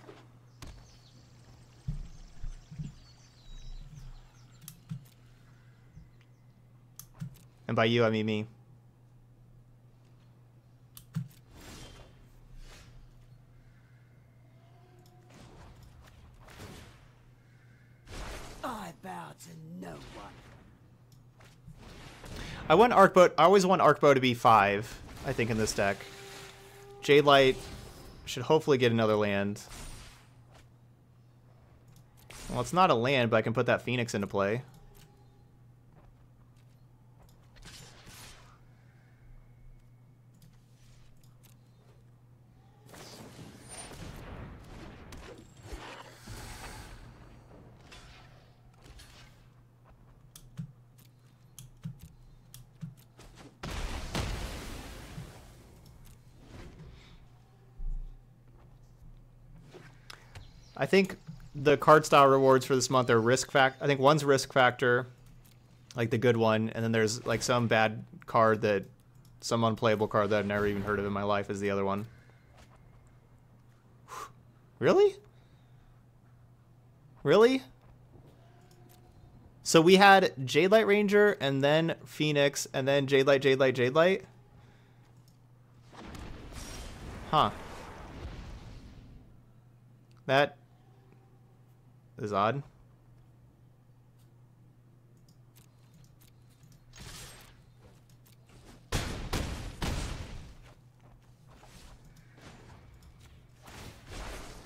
And by you, I mean me.
I bow to no one.
I want arc bow. I always want arc bow to be five. I think in this deck, Jadelight should hopefully get another land. Well, it's not a land, but I can put that Phoenix into play. I think the card style rewards for this month are risk fact. I think one's risk factor, like the good one, and then there's like some bad card that, some unplayable card that I've never even heard of in my life is the other one. Really? Really? So we had Jadelight Ranger and then Phoenix and then Jadelight, Jade Light, Jadelight. Huh. That is odd.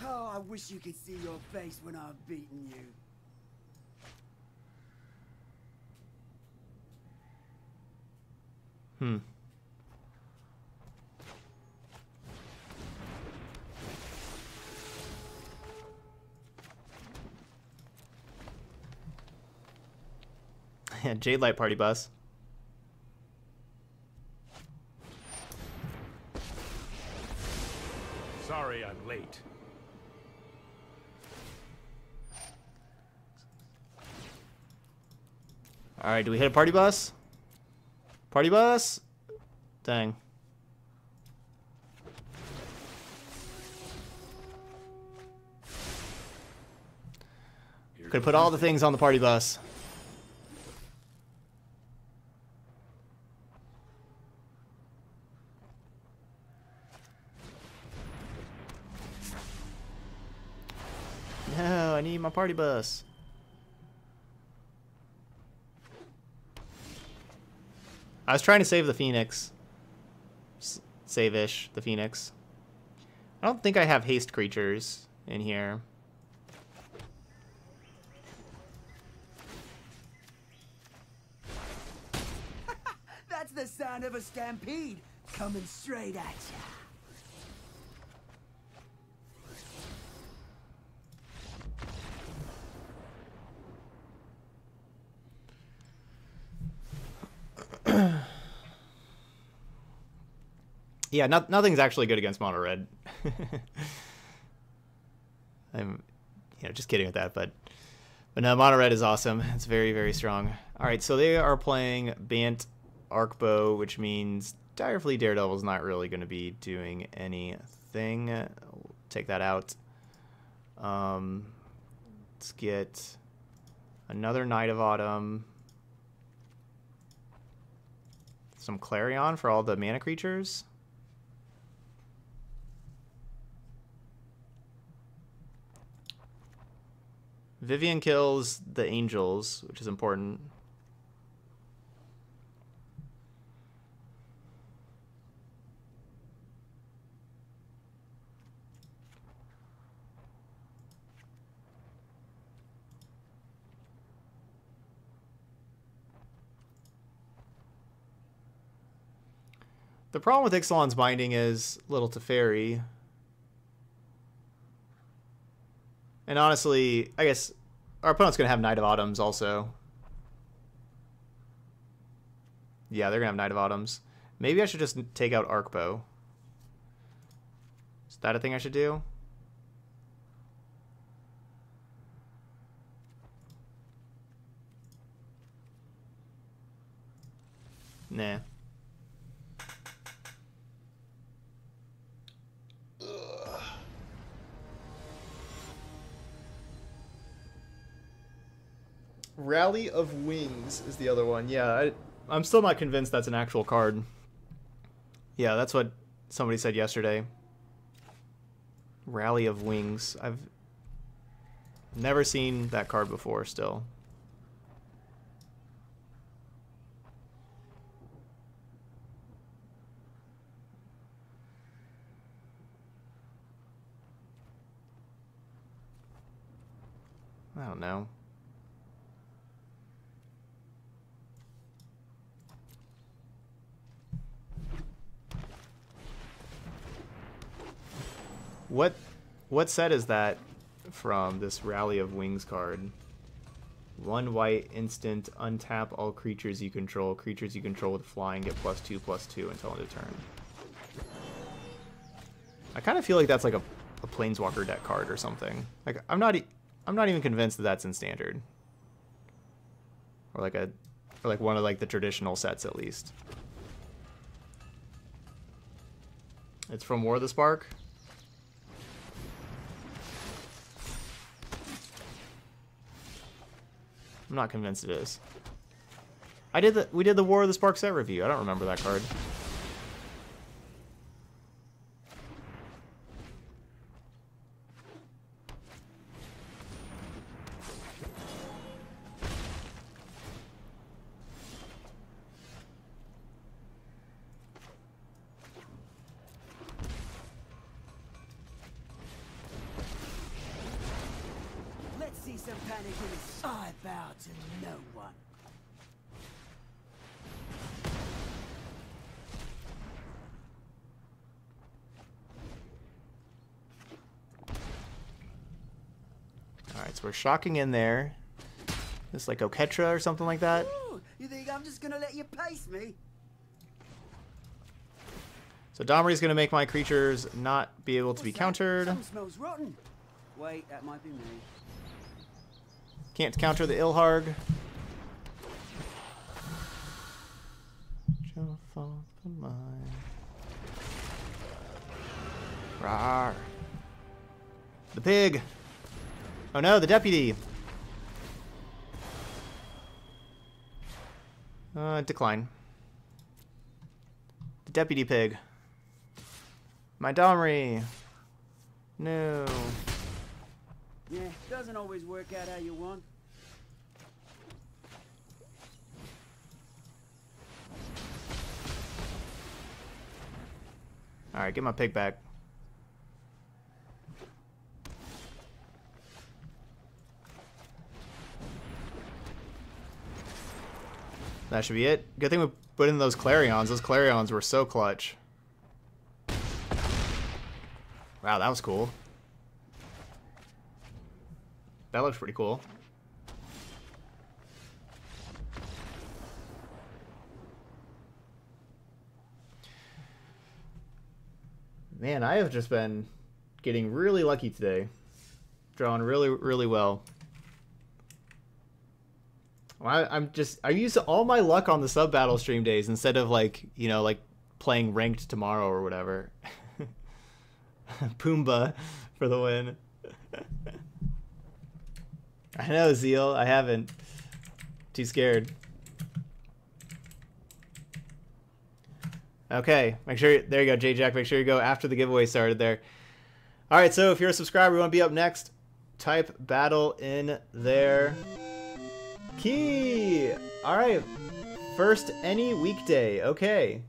Oh, I wish you could see your face when I'm beating you.
Hmm. Jadelight Party Bus.
Sorry I'm late.
Alright, do we hit a party bus? Party bus? Dang. Could put all the things on the party bus. I need my party bus. I was trying to save the Phoenix. Save-ish, the Phoenix. I don't think I have haste creatures in here.
That's the sound of a stampede coming straight at ya.
Yeah, not, nothing's actually good against mono red. I'm, you know, just kidding with that, but but no, mono red is awesome. It's very very strong. All right, so they are playing Bant Arcbow, which means Direfleet Daredevil's not really going to be doing anything. We'll take that out. Um, let's get another Knight of Autumn. Some Clarion for all the mana creatures. Vivien kills the angels, which is important. The problem with Ixalan's binding is little Teferi. And honestly, I guess our opponent's going to have Knight of Autumns also. Yeah, they're going to have Knight of Autumns. Maybe I should just take out Arcbow. Is that a thing I should do? Nah. Rally of Wings is the other one. Yeah, I, I'm still not convinced that's an actual card. Yeah, that's what somebody said yesterday. Rally of Wings. I've never seen that card before still. I don't know. What what set is that from this Rally of Wings card? One white instant, untap all creatures you control. Creatures you control with flying get plus two, plus two until end of turn. I kind of feel like that's like a, a Planeswalker deck card or something. Like I'm not, I'm not even convinced that that's in standard. Or like a, or like one of like the traditional sets at least. It's from War of the Spark. I'm not convinced it is. I did the we did the War of the Spark set review. I don't remember that card. Shocking in there. This like Oketra or something like that.
Ooh, you think I'm just gonna let you pace me?
So Domri's gonna make my creatures not be able to be
that?
countered.
Something smells rotten. Wait, that might be me.
Can't counter the Ilharg. Shall fall from mine. Rawr. The pig. Oh no, the deputy. Uh, decline. The deputy pig. My Domri. No.
Yeah, it doesn't always work out how you want.
All right, get my pig back. That should be it. Good thing we put in those Clarions. Those Clarions were so clutch. Wow, that was cool. That looks pretty cool. Man, I have just been getting really lucky today. Drawing really, really well. I, I'm just I use all my luck on the sub battle stream days instead of like you know like playing ranked tomorrow or whatever. Pumbaa for the win. I know Zeal. I haven't. Too scared. Okay, make sure there you go, J Jack. Make sure you go after the giveaway started there. All right, so if you're a subscriber, you want to be up next, type battle in there. Key. All right, first any weekday. Okay,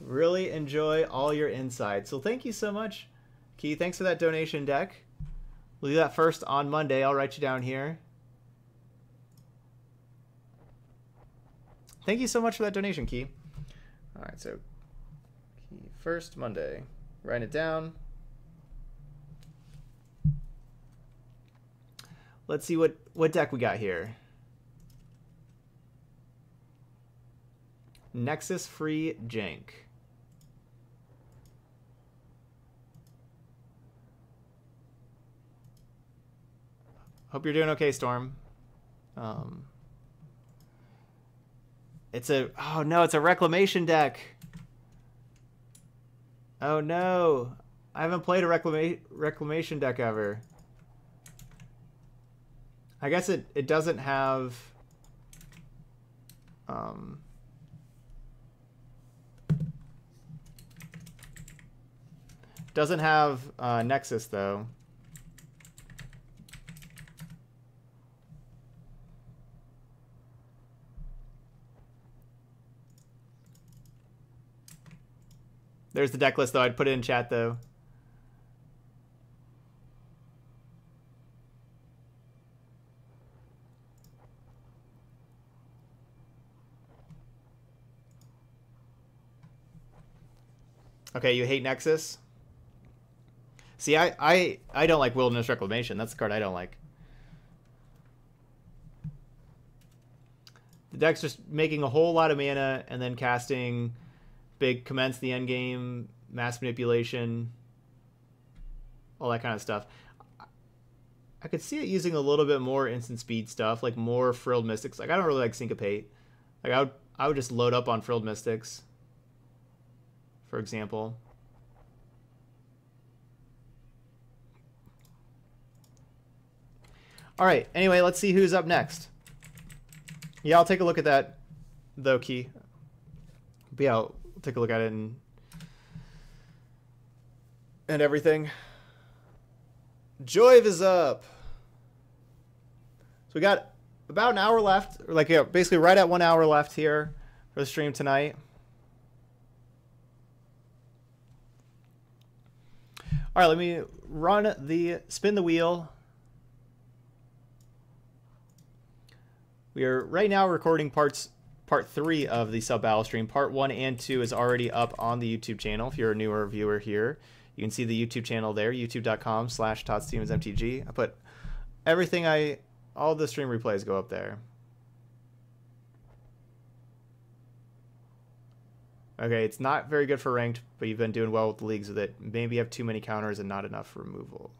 really enjoy all your insights. So thank you so much, Key. Thanks for that donation deck. We'll do that first on Monday. I'll write you down here. Thank you so much for that donation, Key. All right, so Key first Monday. Write it down. Let's see what what deck we got here. Nexus free jank. Hope you're doing okay, Storm. Um, it's a oh no, it's a reclamation deck. Oh no, I haven't played a reclama- reclamation deck ever. I guess it it doesn't have. Um, doesn't have uh, Nexus though. There's the deck list, though. I'd put it in chat, though. Okay, you hate Nexus? See, I, I, I don't like Wilderness Reclamation. That's the card I don't like. The deck's just making a whole lot of mana and then casting big commence the end game, mass manipulation, all that kind of stuff. I could see it using a little bit more instant speed stuff, like more frilled mystics. Like I don't really like syncopate. Like I would I would just load up on frilled mystics, for example. All right. Anyway, let's see who's up next. Yeah, I'll take a look at that, though, Key. But yeah, I'll take a look at it and and everything. Joyve is up. So we got about an hour left, like yeah, basically right at one hour left here for the stream tonight. All right, let me run the spin the wheel. We are right now recording parts part three of the sub battle stream. Part one and two is already up on the YouTube channel. If you're a newer viewer here, you can see the YouTube channel there, youtube.com slash MTG. I put everything I, all the stream replays go up there. Okay, it's not very good for ranked, but you've been doing well with the leagues with it. Maybe you have too many counters and not enough removal.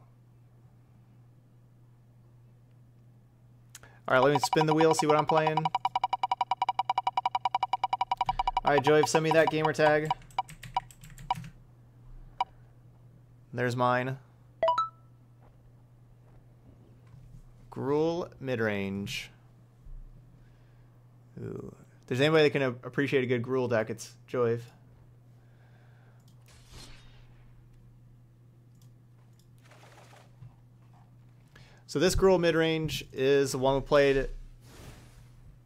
All right, let me spin the wheel, see what I'm playing. All right, Joy, send me that gamer tag. There's mine. Gruul midrange. Ooh. If there's anybody that can appreciate a good Gruul deck, it's Joyve. So this Gruul midrange is the one we played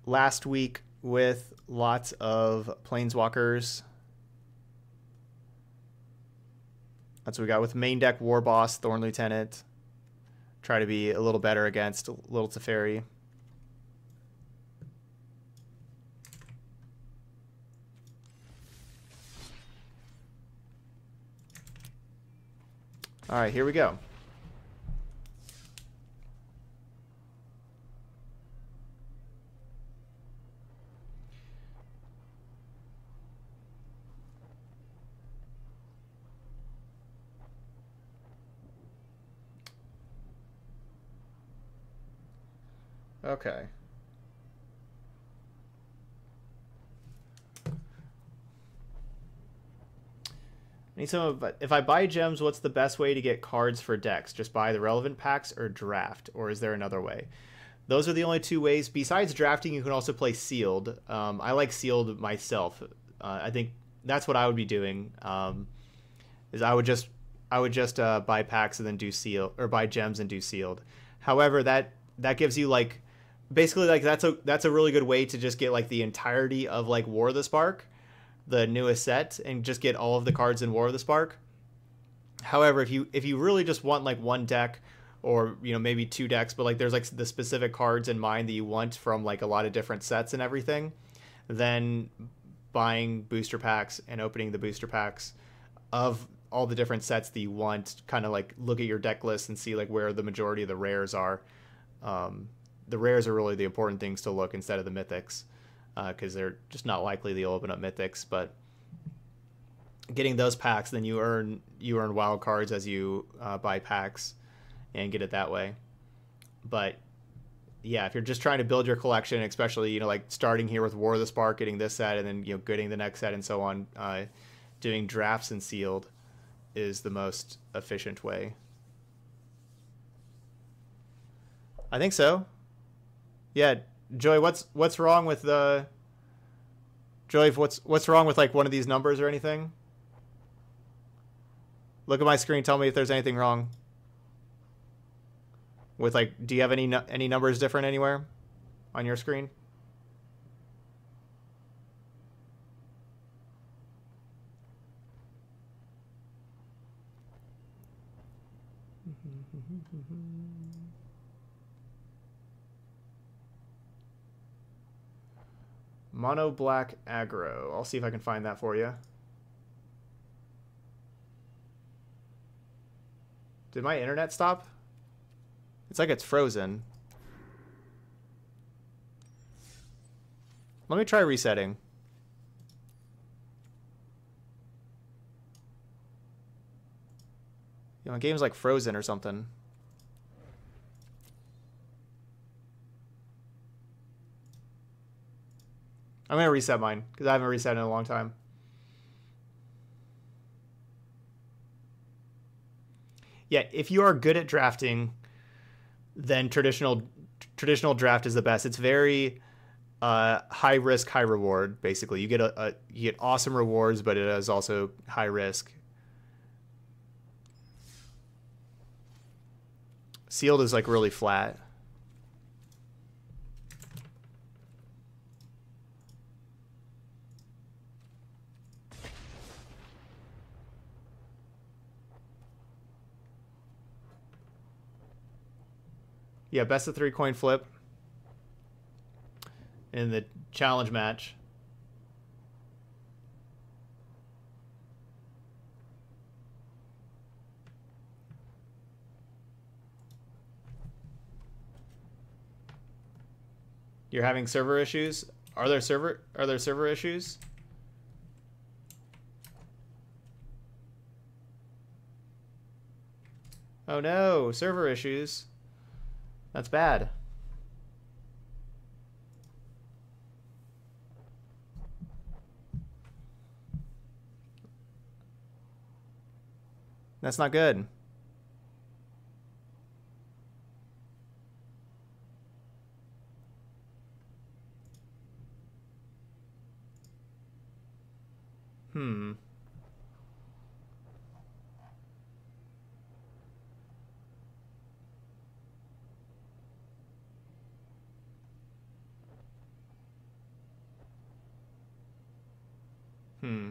last week with lots of planeswalkers. That's what we got with main deck War Boss, Thorn Lieutenant. Try to be a little better against Little Teferi. All right, here we go. Okay. Need some of, if I buy gems, what's the best way to get cards for decks? Just buy the relevant packs or draft, or is there another way? Those are the only two ways. Besides drafting, you can also play sealed. Um, I like sealed myself. Uh, I think that's what I would be doing. Um, is I would just I would just uh, buy packs and then do sealed, or buy gems and do sealed. However, that that gives you like basically like that's a that's a really good way to just get like the entirety of like War of the Spark the newest set and just get all of the cards in War of the Spark. However, if you if you really just want like one deck or you know maybe two decks, but like there's like the specific cards in mind that you want from like a lot of different sets and everything, then buying booster packs and opening the booster packs of all the different sets that you want, kind of like look at your deck list and see like where the majority of the rares are. Um, the rares are really the important things to look instead of the mythics because uh, they're just not likely they'll open up mythics. But getting those packs, then you earn you earn wild cards as you uh, buy packs and get it that way. But yeah, if you're just trying to build your collection, especially you know like starting here with War of the Spark, getting this set, and then you know getting the next set and so on, uh, doing drafts and sealed is the most efficient way. I think so. Yeah, Joy, what's what's wrong with uh, the Joy? What's what's wrong with like one of these numbers or anything? Look at my screen. Tell me if there's anything wrong. With like, do you have any any numbers different anywhere on your screen? Mono Black Aggro. I'll see if I can find that for you. Did my internet stop? It's like it's frozen. Let me try resetting. You know, game's like frozen or something. I'm going to reset mine because I haven't reset in a long time. Yeah, if you are good at drafting, then traditional traditional draft is the best. It's very uh, high risk, high reward. Basically, you get a, a you get awesome rewards, but it is also high risk. Sealed is like really flat. Yeah, best of three coin flip in the challenge match. You're having server issues? Are there server are there server issues? Oh no, server issues. That's bad. That's not good. Hmm. Hmm.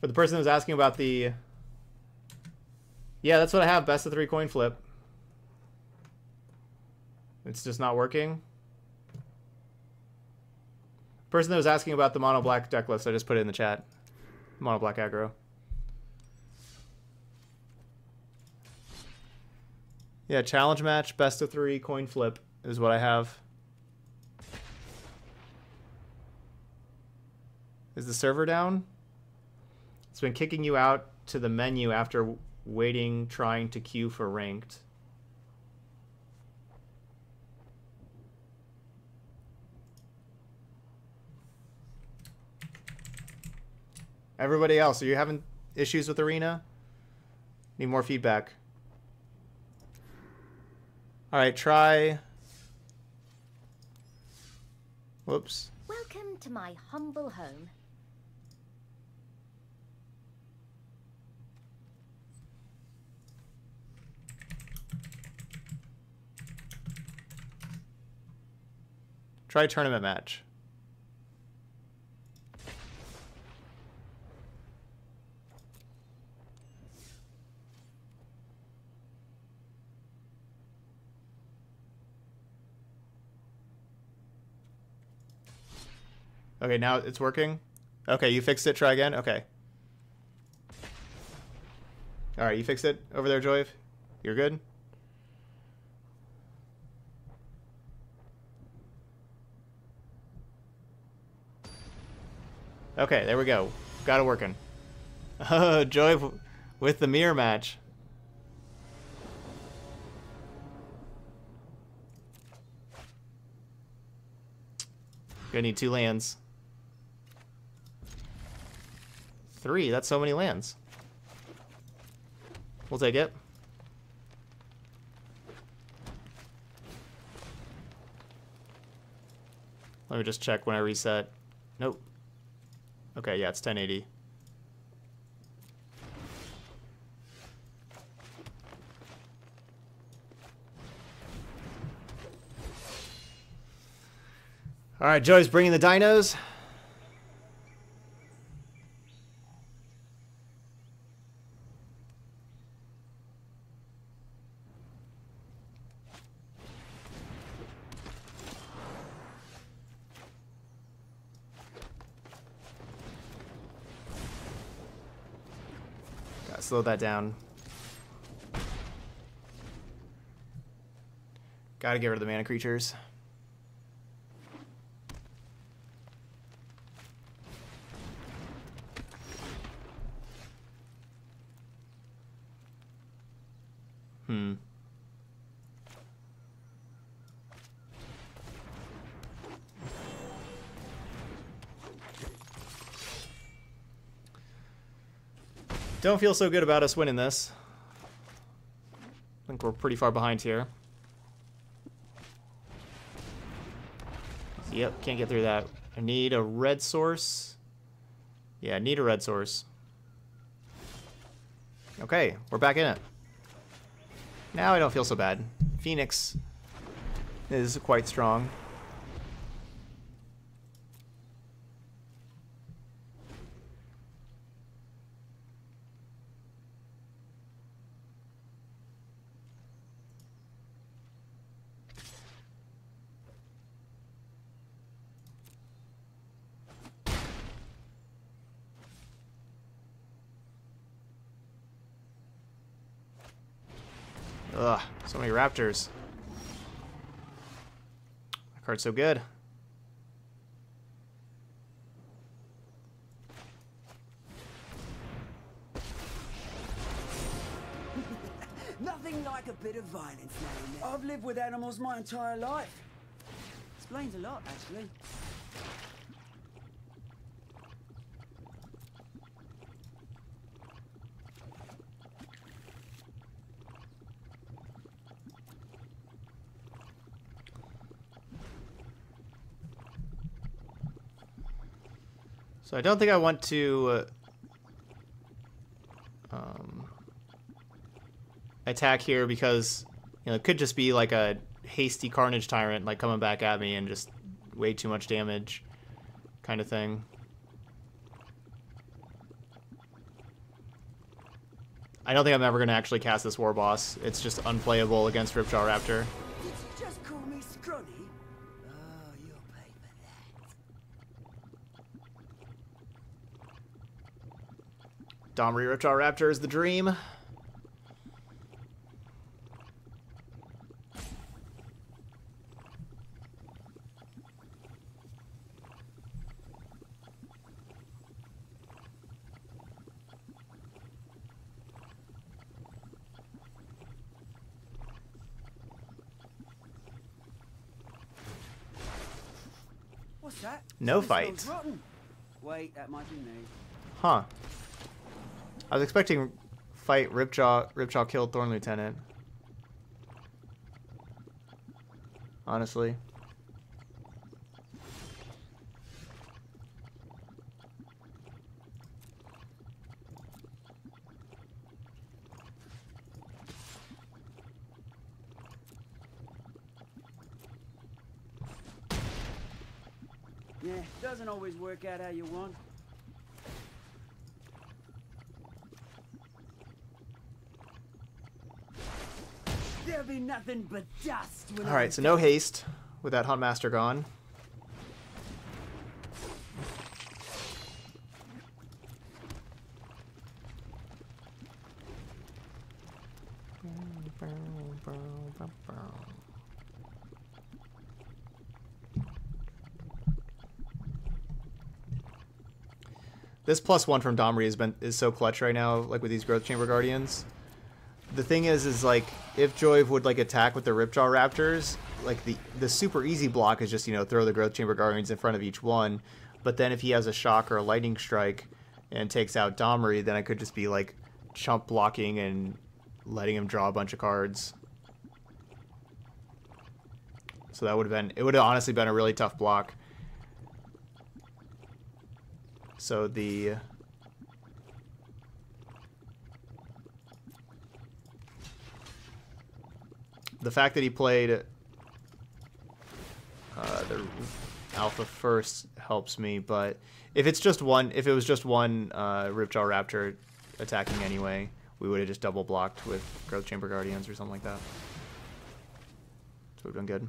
For the person who's asking about the... Yeah, that's what I have. Best of three coin flip. It's just not working. Person that was asking about the mono black deck list, I just put it in the chat. Mono black aggro. Yeah, challenge match, best of three, coin flip is what I have. Is the server down? It's been kicking you out to the menu after waiting, trying to queue for ranked. Everybody else, are you having issues with Arena? Need more feedback. All right, try. Whoops.
Welcome to my humble home.
Try tournament match. Okay, now it's working. Okay, you fixed it. Try again. Okay. All right, you fixed it over there, Joyve. You're good. Okay, there we go. Got it working. Oh, Joy with the mirror match. Gonna need two lands. Three, that's so many lands. We'll take it. Let me just check when I reset. Nope. Okay, yeah, it's 1080. All right, Joey's bringing the dinos. Gotta slow that down. Gotta get rid of the mana creatures. Hmm. Don't feel so good about us winning this. I think we're pretty far behind here. Yep, can't get through that. I need a red source. Yeah, I need a red source. Okay, we're back in it. Now I don't feel so bad. Phoenix is quite strong. Ugh, so many raptors. That card's so good.
Nothing like a bit of violence now. I've lived with animals my entire life. Explains a lot, actually.
So I don't think I want to... Uh, um, attack here because you know it could just be like a hasty Carnage Tyrant like coming back at me and just way too much damage kind of thing. I don't think I'm ever going to actually cast this War Boss. It's just unplayable against Ripjaw Raptor. Domri Ripjaw Raptor is the dream.
What's that?
No fight.
Wait, that might be me.
Huh. I was expecting fight Ripjaw Ripjaw killed Thorn Lieutenant. Honestly.
Yeah, doesn't always work out how you want. There'll be nothing but dust
All right, so no haste with that Huntmaster gone. This plus one from Domri has been is so clutch right now, like with these growth chamber guardians the thing is is like if Joyve would like attack with the Ripjaw Raptors, like the the super easy block is just, you know, throw the growth chamber guardians in front of each one. But then if he has a shock or a lightning strike and takes out Domri, then I could just be like chump blocking and letting him draw a bunch of cards. So that would have been it would have honestly been a really tough block. So the the fact that he played uh, the alpha first helps me, but if it's just one, if it was just one uh, Ripjaw Raptor attacking anyway, we would have just double blocked with Growth Chamber Guardians or something like that. So we've done good.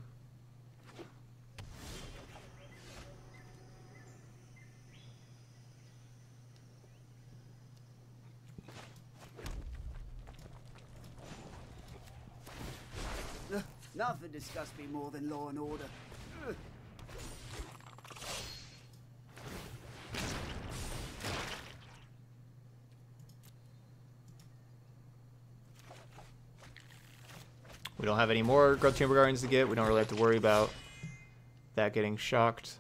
Nothing disgusts me more than law and order.
We don't have any more Growth Chamber Guardians to get. We don't really have to worry about that getting shocked.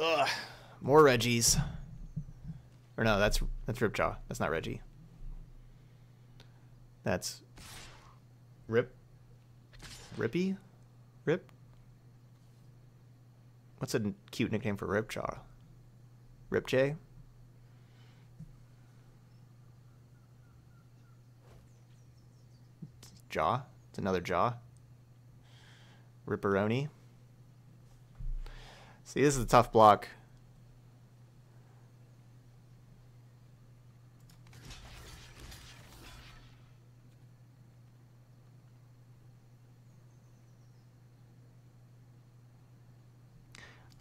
Ugh, more Reggies. Or no, that's that's Ripjaw. That's not Reggie. That's Rip. Rippy, Rip. What's a cute nickname for Ripjaw? Ripjay. Jaw. It's another jaw. Ripperoni. See, this is a tough block.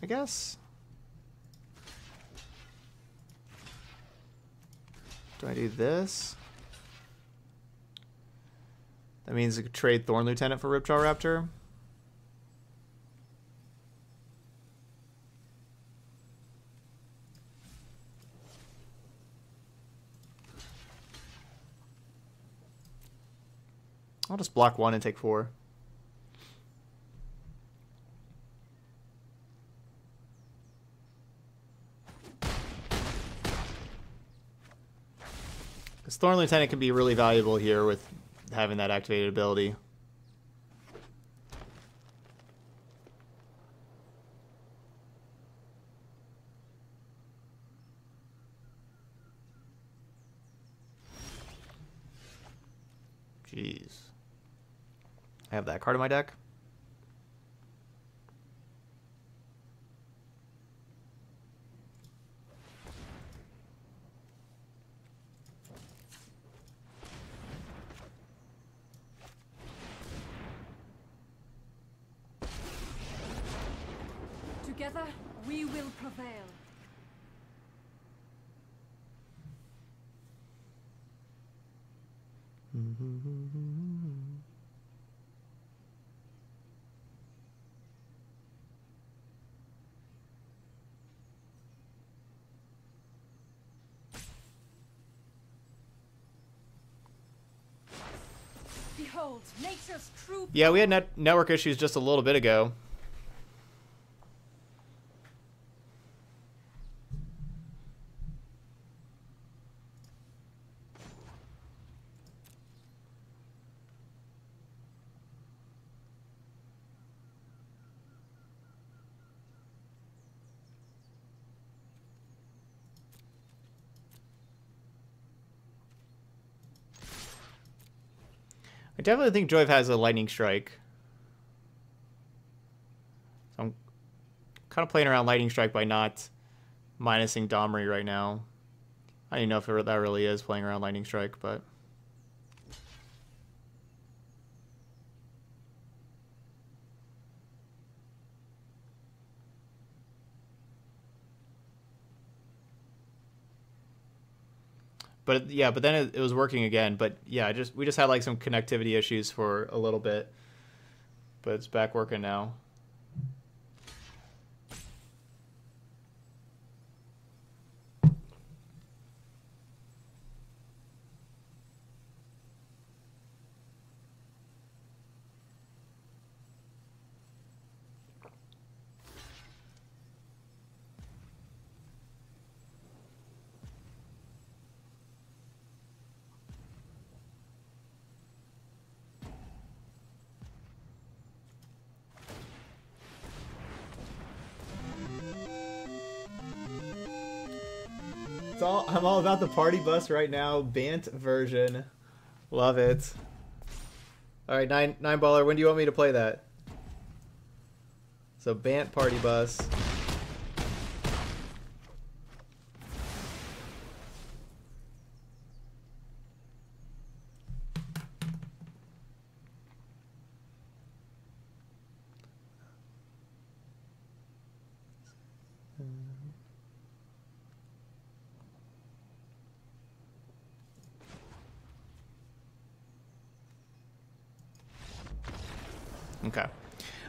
I guess. Do I do this? That means I could trade Thorn Lieutenant for Ripjaw Raptor. I'll just block one and take four. This Thorn Lieutenant can be really valuable here with having that activated ability. Jeez. I have that card in my deck.
Together, we will prevail. Behold, nature's true
Yeah, we had net network issues just a little bit ago. Definitely think Joyve has a lightning strike. So I'm kind of playing around lightning strike by not minusing Domri right now. I don't even know if that really is playing around lightning strike, but but yeah, but then it, it was working again. But yeah, just we just had like some connectivity issues for a little bit, but it's back working now. Party bus right now, Bant version. Love it. All right, nine nine baller. When do you want me to play that? So Bant party bus. Okay.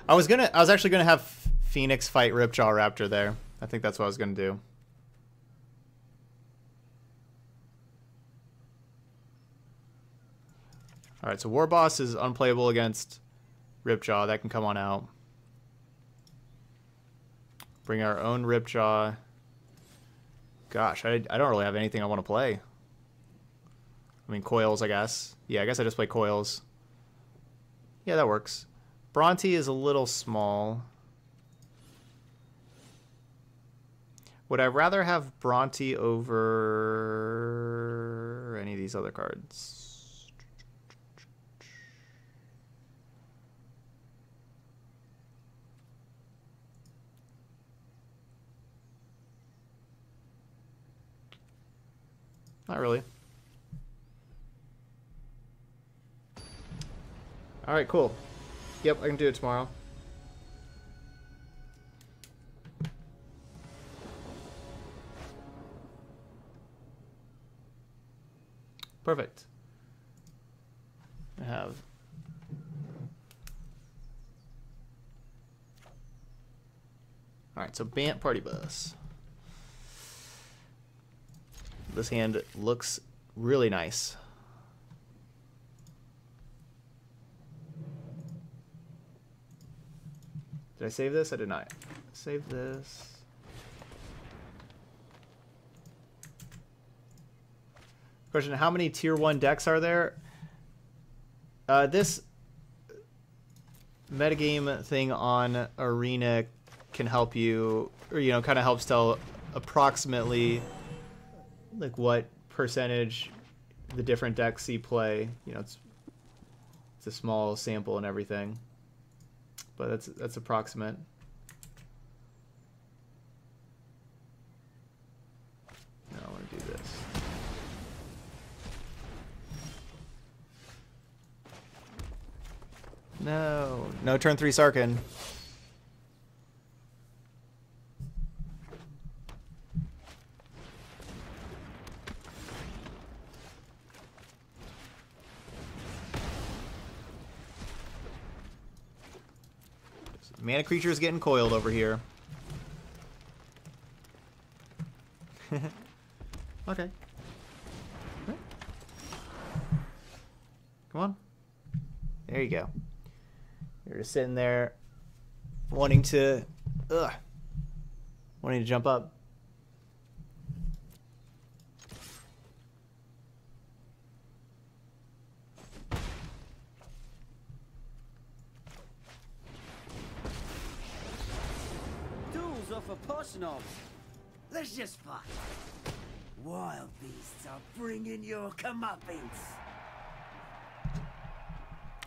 I was gonna. I was actually gonna have Phoenix fight Ripjaw Raptor there. I think that's what I was gonna do. All right. So War Boss is unplayable against Ripjaw. That can come on out. Bring our own Ripjaw. Gosh, I, I don't really have anything I want to play. I mean, coils, I guess. Yeah, I guess I just play coils. Yeah, that works. Bronte is a little small. Would I rather have Bronte over any of these other cards? Not really. All right, cool. Yep, I can do it tomorrow. Perfect. I have All right, so Bant Party Bus. This hand looks really nice. Did I save this? I did not. Save this. Question: How many tier one decks are there? Uh, this metagame thing on Arena can help you, or you know, kind of helps tell approximately like what percentage the different decks you play. You know, it's it's a small sample and everything, but that's that's approximate. Now I want to do this. No, no turn three Sarkhan. Mana is getting coiled over here. okay. Come on. There you go. You're just sitting there wanting to ugh, wanting to jump up.
Of Let's just fight. Wild beasts are bringing your comeuppance.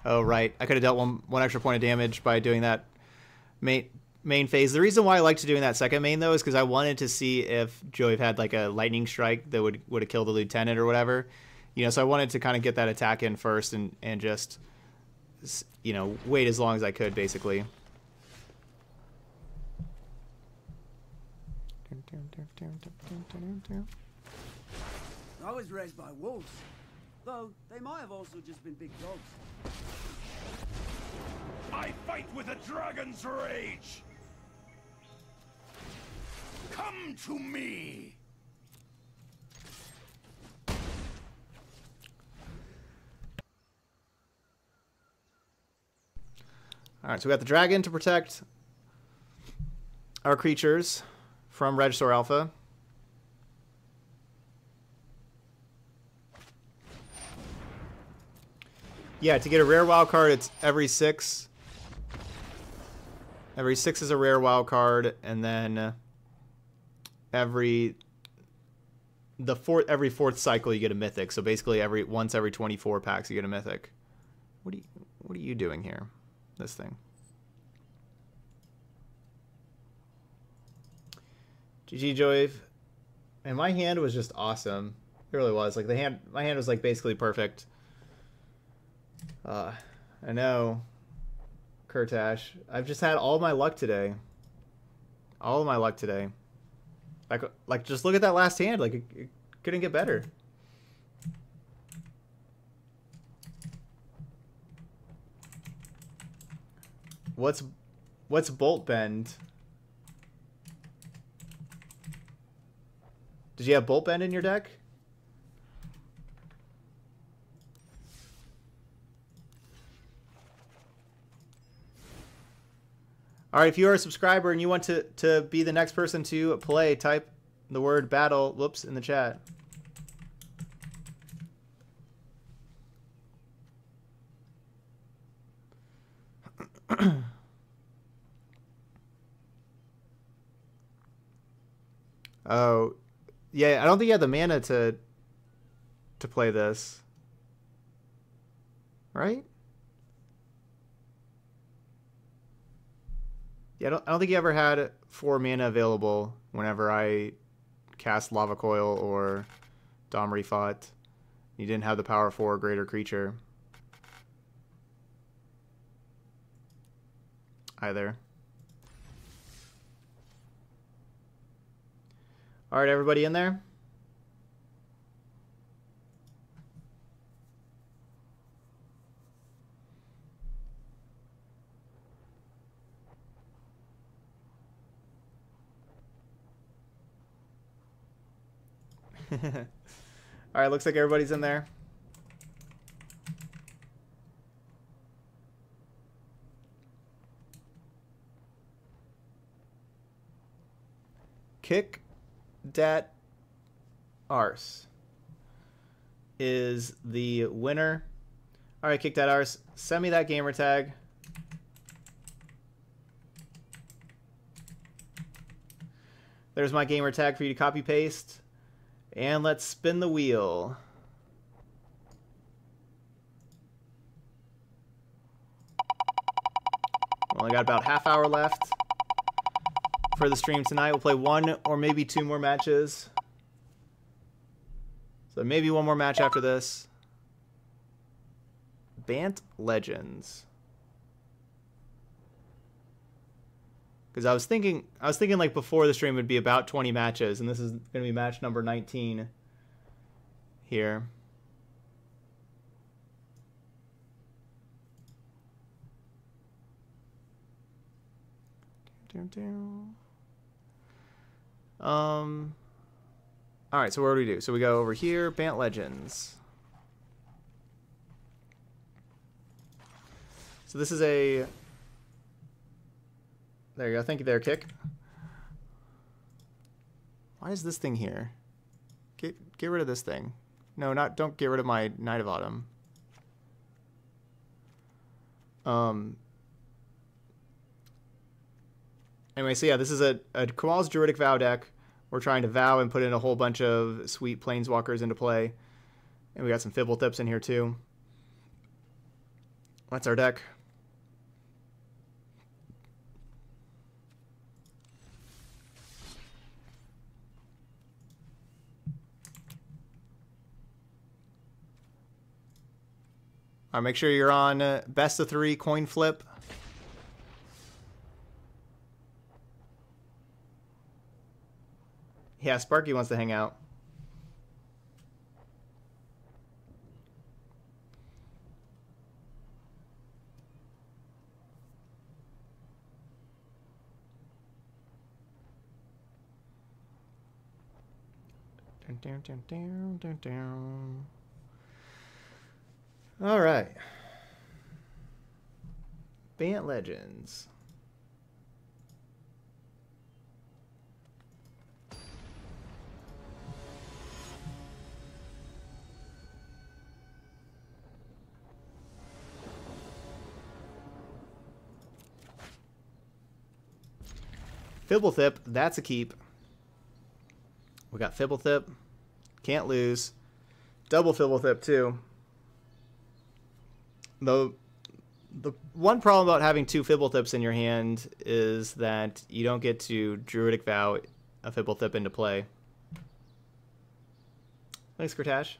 Oh right, I could have dealt one one extra point of damage by doing that main main phase. The reason why I liked doing that second main though is because I wanted to see if Joave had like a lightning strike that would would have killed the lieutenant or whatever. You know, so I wanted to kind of get that attack in first and and just you know wait as long as I could basically.
I was raised by wolves. Though they might have also just been big dogs.
I fight with a dragon's rage! Come to me!
All right, so we got the dragon to protect our creatures from Regisaur Alpha. Yeah, to get a rare wild card, it's every six. Every six is a rare wild card, and then every the fourth every fourth cycle you get a mythic. So basically, every once every twenty four packs you get a mythic. What are you What are you doing here? This thing. GG Joave. And my hand was just awesome. It really was. Like the hand my hand was like basically perfect. Uh I know. Kurtash. I've just had all my luck today. All my luck today. Like like just look at that last hand. Like it, it couldn't get better. What's what's bolt bend? Did you have bolt bend in your deck? All right, if you are a subscriber and you want to, to be the next person to play, type the word battle, whoops, in the chat. oh, yeah, I don't think you have the mana to to play this. Right? Yeah, I don't, I don't think you ever had four mana available whenever I cast Lava Coil or Domri fought. You didn't have the power for a greater creature. Either. Alright, everybody in there? All right, looks like everybody's in there. Kick dat arse. is the winner. All right, kick that arse. Send me that gamer tag. There's my gamer tag for you to copy paste. And let's spin the wheel. Only got about half hour left for the stream tonight. We'll play one or maybe two more matches. So maybe one more match after this. Bant Legends. Because I was thinking, I was thinking like before the stream would be about 20 matches, and this is going to be match number 19 here. Um. All right, so what do we do? So we go over here, Bant Legends. So this is a. There you go. Thank you there, Kick. Why is this thing here? Get get rid of this thing. No, not don't get rid of my Knight of Autumn. Um. Anyway, so yeah, this is a, a Kamahl's Druidic Vow deck. We're trying to vow and put in a whole bunch of sweet planeswalkers into play. And we got some Fblthps in here too. That's our deck. All right, make sure you're on uh, best of three coin flip. Yeah, Sparky wants to hang out. Down, down, down, down, down. All right. Bant Legends. Fblthp, that's a keep. We got Fblthp. Can't lose. Double Fblthp, too. The, the one problem about having two Fblthps in your hand is that you don't get to Druidic Vow a Fblthp into play. Thanks, Kritash.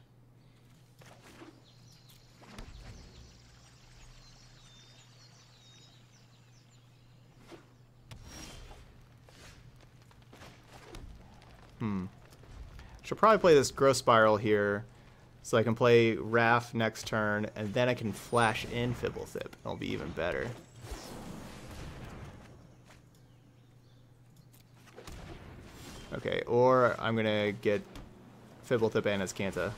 Hmm. Should probably play this Growth Spiral here, so I can play Raff next turn, and then I can flash in Fblthp. It'll be even better. Okay, or I'm gonna get Fblthp and Azcanta.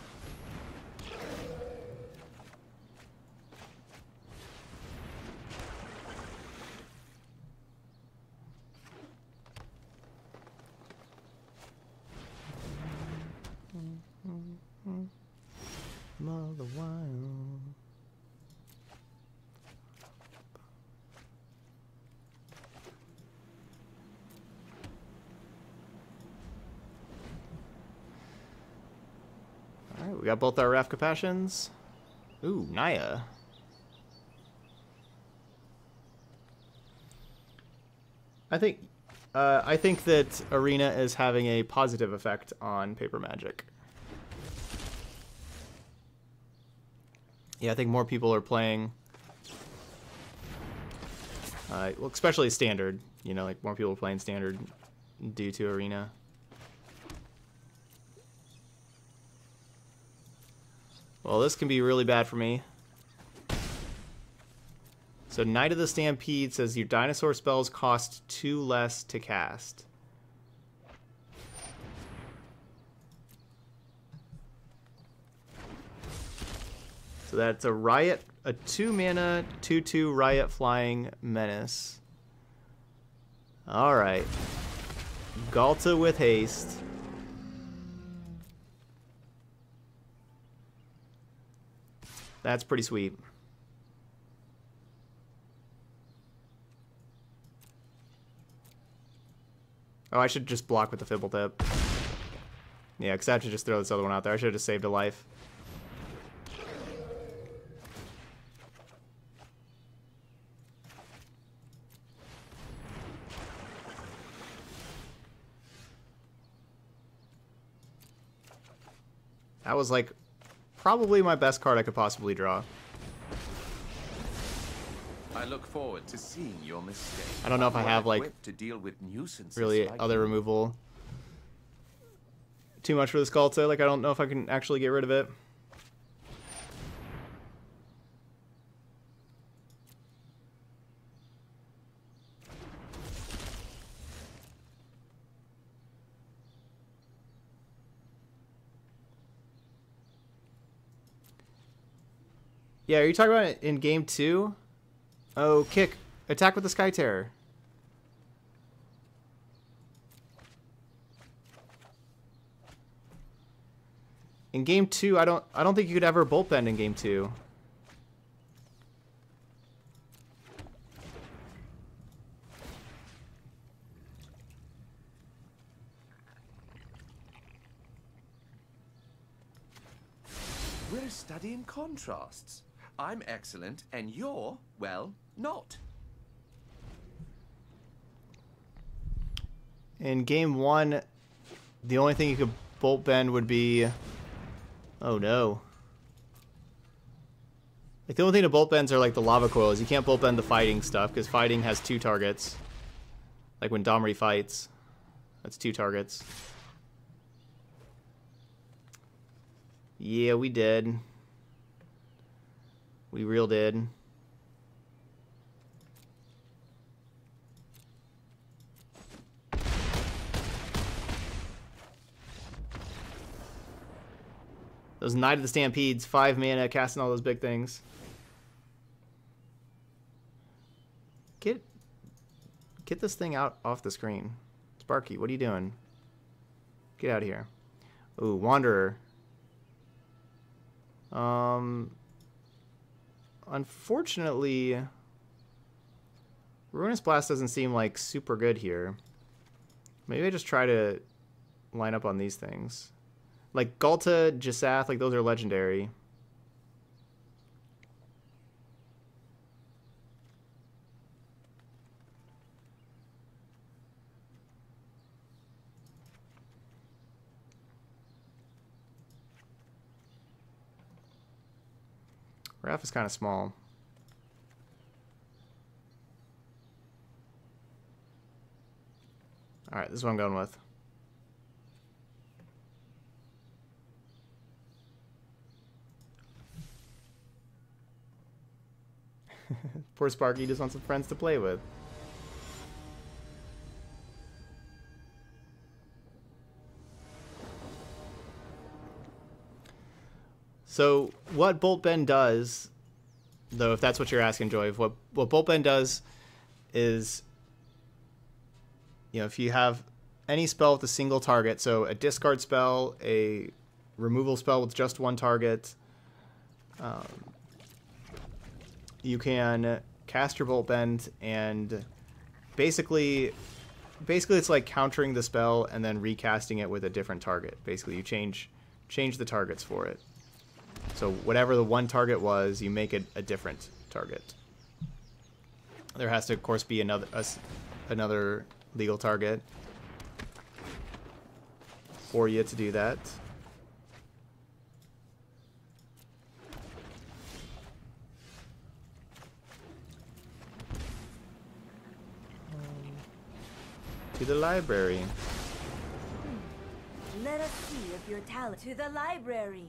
Mother wild. Alright, we got both our Raff Capashens. Ooh, Naya. I think uh, I think that Arena is having a positive effect on Paper Magic. Yeah, I think more people are playing. Uh, well, especially standard. You know, like more people are playing standard due to Arena. Well, this can be really bad for me. So Knight of the Stampede says your dinosaur spells cost two less to cast. So that's a Riot, a two mana, 2 2 Riot Flying Menace. Alright. Ghalta with haste. That's pretty sweet. Oh, I should just block with the Fblthp. Yeah, because I should just throw this other one out there. I should have just saved a life. That was like probably my best card I could possibly draw.
I look forward to seeing your mistake.
I don't know if I have, like,
to deal with nuisances
Really,
like
other
you.
removal. Too much for the Skulta. Like, I don't know if I can actually get rid of it. Yeah, are you talking about in game two? Oh, kick. Attack with the Sky Terror. In game two, I don't I don't think you could ever bolt bend in game two.
We're studying contrasts. I'm excellent, and you're, well, not.
In game one, the only thing you could bolt bend would be Oh no. Like the only thing to bolt bends are like the lava coils. You can't bolt bend the fighting stuff because fighting has two targets. Like when Domri fights. That's two targets. Yeah, we did. We real did. Those Knight of the Stampedes, five mana, casting all those big things. Get get this thing out off the screen. Sparky, what are you doing? Get out of here. Ooh, Wanderer. Um unfortunately Ruinous Blast doesn't seem like super good here. Maybe I just try to line up on these things. Like Ghalta, Gishath, like those are legendary. Raff is kind of small. Alright, this is what I'm going with. Poor Sparky just wants some friends to play with. So what Bolt Bend does, though, if that's what you're asking, Joy, what what Bolt Bend does is, you know, if you have any spell with a single target, so a discard spell, a removal spell with just one target, um, you can cast your Bolt Bend and basically basically it's like countering the spell and then recasting it with a different target. Basically, you change change the targets for it. So whatever the one target was, you make it a different target. There has to, of course, be another a another legal target for you to do that. to the library. Hmm.
Let us see if your talent to the library.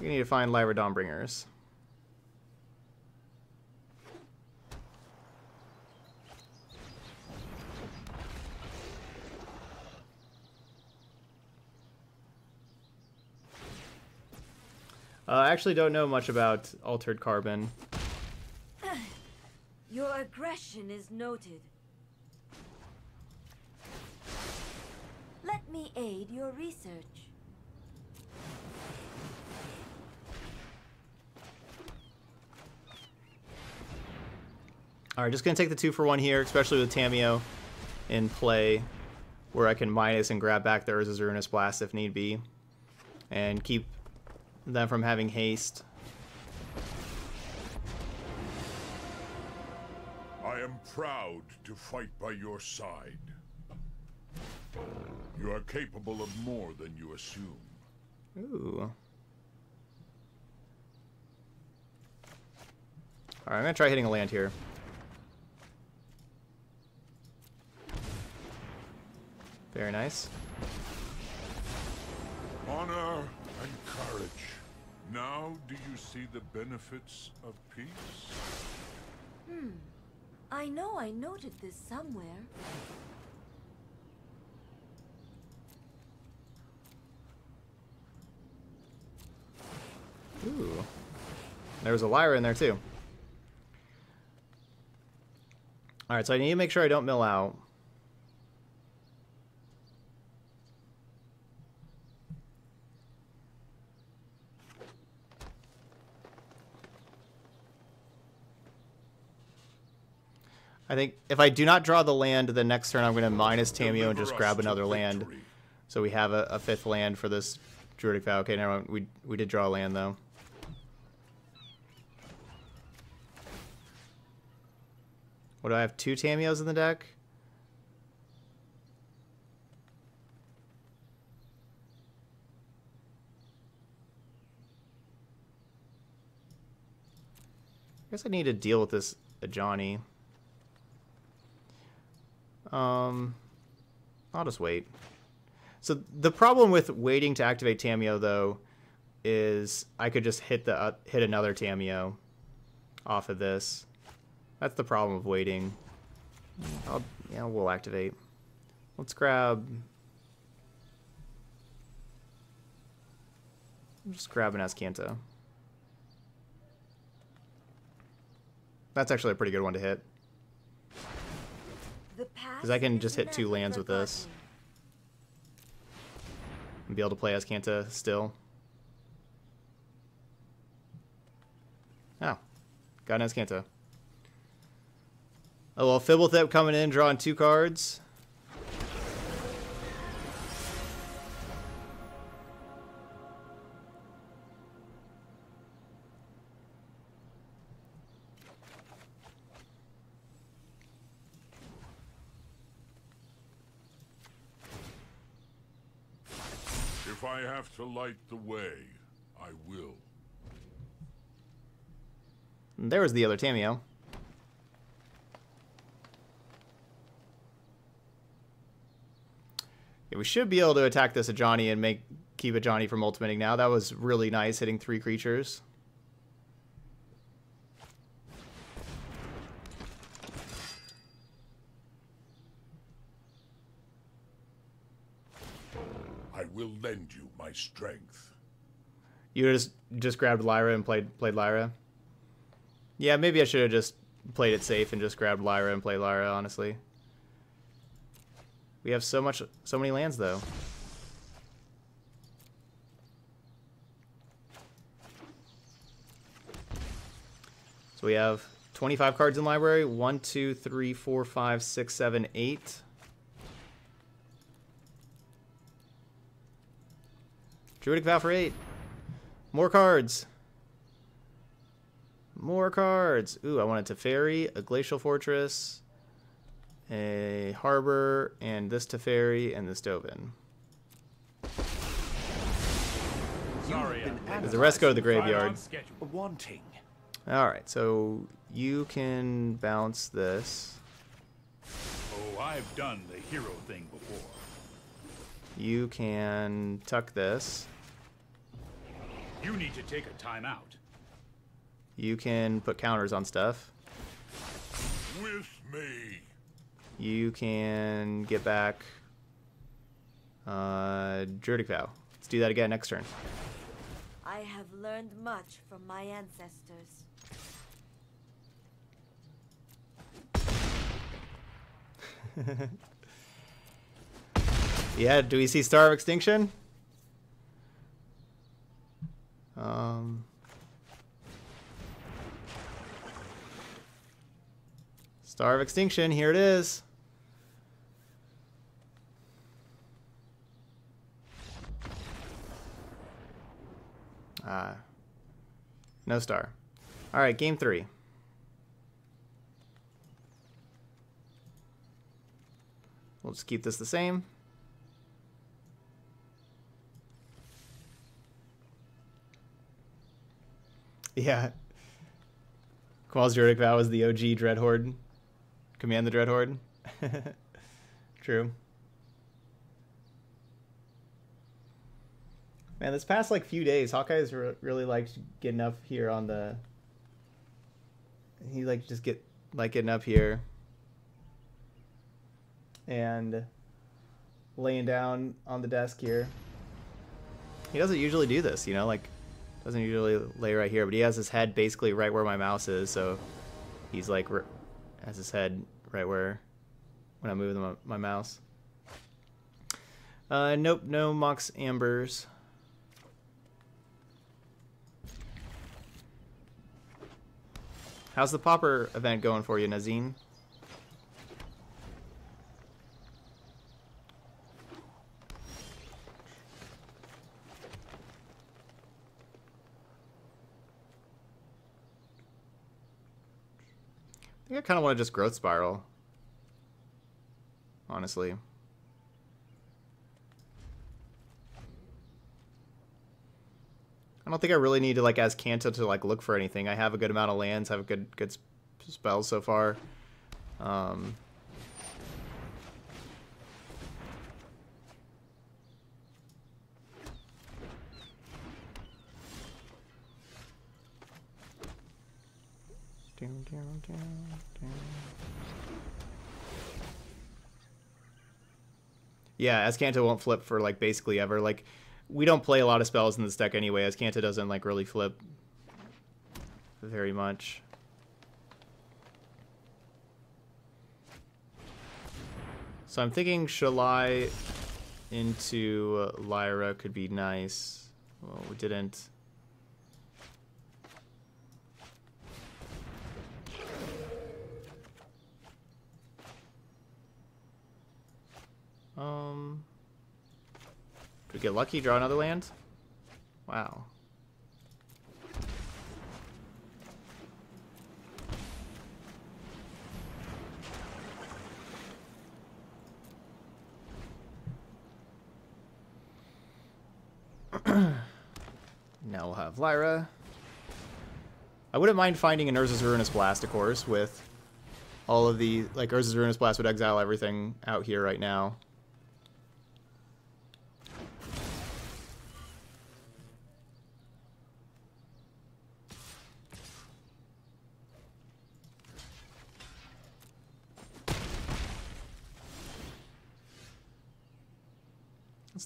We need to find Lyra Dawnbringers. Uh, I actually don't know much about Altered Carbon.
Your aggression is noted. Let me aid your research.
All right, just gonna take the two for one here, especially with Tamiyo in play, where I can minus and grab back the Urza's Ruinous Blast if need be, and keep them from having haste.
I am proud to fight by your side. You are capable of more than you assume.
Ooh. All right, I'm gonna try hitting a land here. Very nice.
Honor and courage. Now do you see the benefits of peace?
Hmm. I know I noted this somewhere.
Ooh. There was a Lyra in there too. Alright, so I need to make sure I don't mill out. I think if I do not draw the land the next turn, I'm going to minus Tamiyo and just grab another land. So we have a, a fifth land for this Druidic Vow. Okay, never mind. We, we did draw a land, though. What do I have? Two Tamiyos in the deck? I guess I need to deal with this Johnny. Um, I'll just wait. So the problem with waiting to activate Tamiyo though is I could just hit the uh, hit another Tamiyo off of this. That's the problem of waiting. I'll, yeah, we'll activate. Let's grab. Just grab an Azcanta. That's actually a pretty good one to hit.
Because
I can just hit two lands with this. And be able to play Azcanta still. Oh. Got an Azcanta. Oh well, Fblthp coming in, drawing two cards.
Light the way, I will.
There was the other Tamiyo. Yeah, we should be able to attack this Ajani and make keep Ajani from ultimating now. That was really nice, hitting three creatures.
I will lend you my strength.
You just just grabbed Lyra and played played Lyra. Yeah, maybe I should have just played it safe and just grabbed Lyra and played Lyra. Honestly, we have so much, so many lands though. So we have 25 cards in library. One, two, three, four, five, six, seven, eight. Druidic Vow for eight. More cards. More cards. Ooh, I wanted Teferi, a Glacial Fortress, a Harbor, and this Teferi, and this Dovin.
Sorry, uh,
Does the rest go to the graveyard?
Wanting.
Alright, so you can bounce this.
Oh, I've done the hero thing before.
You can tuck this.
You need to take a time out.
You can put counters on stuff.
With me.
You can get back uh, Druidic Vow. Let's do that again next turn.
I have learned much from my ancestors.
yeah, do we see Star of Extinction? Um, Star of Extinction, here it is. Ah, no star. All right, game three. We'll just keep this the same. Yeah. Kamahl's Druidic Vow is the OG Dread Horde. Command the Dread Horde. True. Man, this past like few days, Hawkeye's re really liked getting up here on the. He like just get like getting up here. And laying down on the desk here. He doesn't usually do this, you know, like doesn't usually lay right here, but he has his head basically right where my mouse is, so he's like has his head right where when I move my, my mouse. Uh, nope, no Mox Ambers. How's the Pauper event going for you, Nazine? Kind of want to just growth spiral. Honestly. I don't think I really need to like Azcanta to like look for anything. I have a good amount of lands, have a good good spells so far. Um, Yeah, Azcanta won't flip for like basically ever. Like we don't play a lot of spells in this deck anyway. Azcanta doesn't like really flip very much. So I'm thinking Shalai into Lyra could be nice. Well, we didn't. Um, we get lucky, draw another land? Wow. now we'll have Lyra. I wouldn't mind finding an Urza's Ruinous Blast, of course, with all of the... Like, Urza's Ruinous Blast would exile everything out here right now.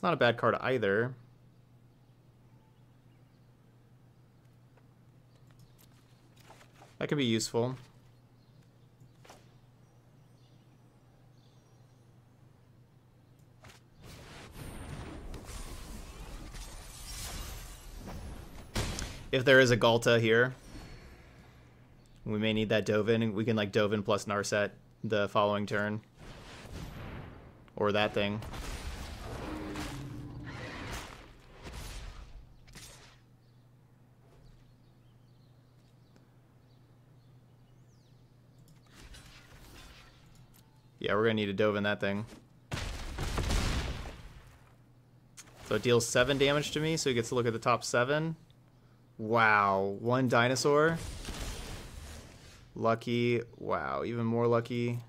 It's not a bad card either. That could be useful. If there is a Ghalta here, we may need that Dovin. We can like Dovin plus Narset the following turn. Or that thing. Yeah, we're gonna need a Dovin that thing. So it deals seven damage to me, so he gets to look at the top seven. Wow, one dinosaur. Lucky. Wow, even more lucky.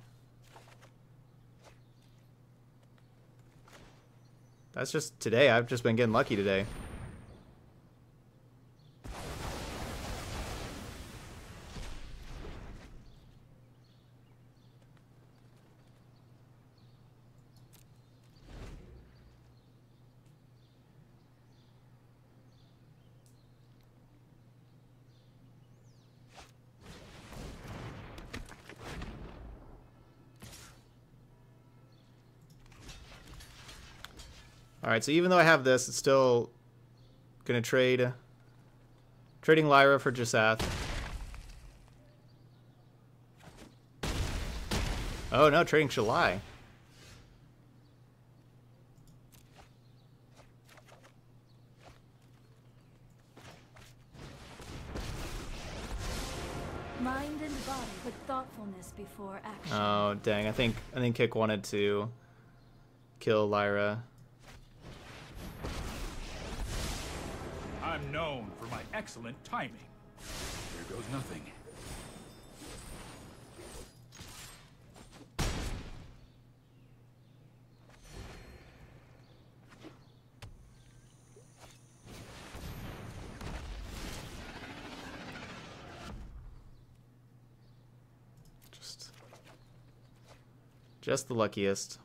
That's just today. I've just been getting lucky today. All right, so even though I have this, it's still gonna trade. Trading Lyra for Gishath. Oh no, trading Shalai.
Mind and body with thoughtfulness before action.
Oh dang! I think I think Kick wanted to kill Lyra.
I'm known for my excellent timing. Here goes nothing.
Just, just the luckiest.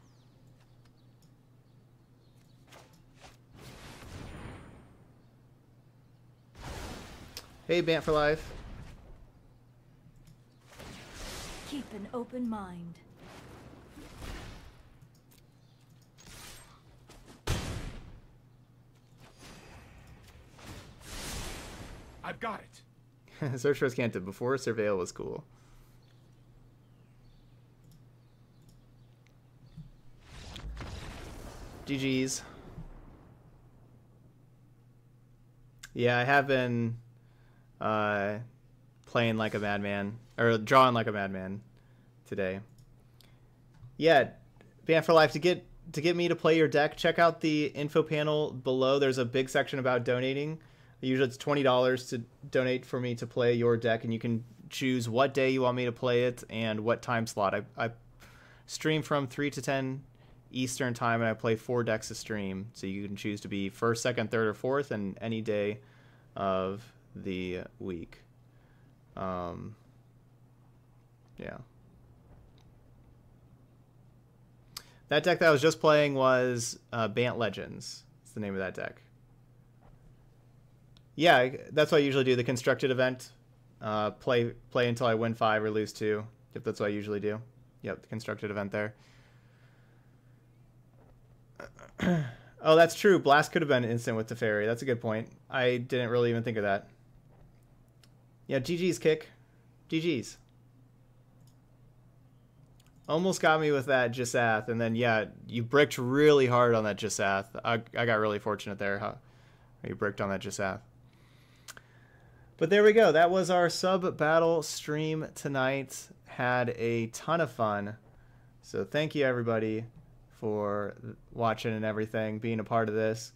Hey, Bant for life.
Keep an open mind.
I've got it.
Search for Azcanta before Surveil was cool. GG's. Yeah, I have been uh, playing like a madman, or drawing like a madman today. Yeah, Ban for Life, to get to get me to play your deck, check out the info panel below. There's a big section about donating. Usually it's twenty dollars to donate for me to play your deck, and you can choose what day you want me to play it and what time slot. I, I stream from three to ten Eastern time, and I play four decks a stream. So you can choose to be first, second, third, or fourth, and any day of the week. Um, yeah. That deck that I was just playing was uh, Bant Legends. It's the name of that deck. Yeah, that's what I usually do. The constructed event, uh, play play until I win five or lose two. Yep, that's what I usually do. Yep, the constructed event there. oh, that's true. Blast could have been instant with the fairy. That's a good point. I didn't really even think of that. Yeah, GG's kick. GG's. Almost got me with that Gishath, and then yeah, you bricked really hard on that Gishath. I, I got really fortunate there. Huh? You bricked on that Gishath. But there we go. That was our sub battle stream tonight. Had a ton of fun. So thank you everybody for watching and everything, being a part of this.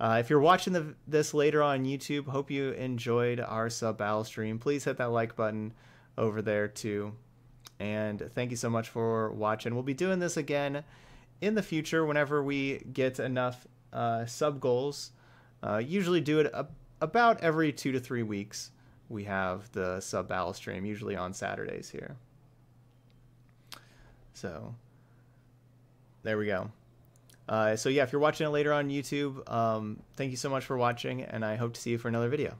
Uh, if you're watching the, this later on YouTube, hope you enjoyed our sub battle stream. Please hit that like button over there too. And thank you so much for watching. We'll be doing this again in the future whenever we get enough uh, sub goals. Uh, usually do it about every two to three weeks. We have the sub battle stream, usually on Saturdays here. So there we go. Uh, so yeah, if you're watching it later on YouTube, um, thank you so much for watching, and I hope to see you for another video.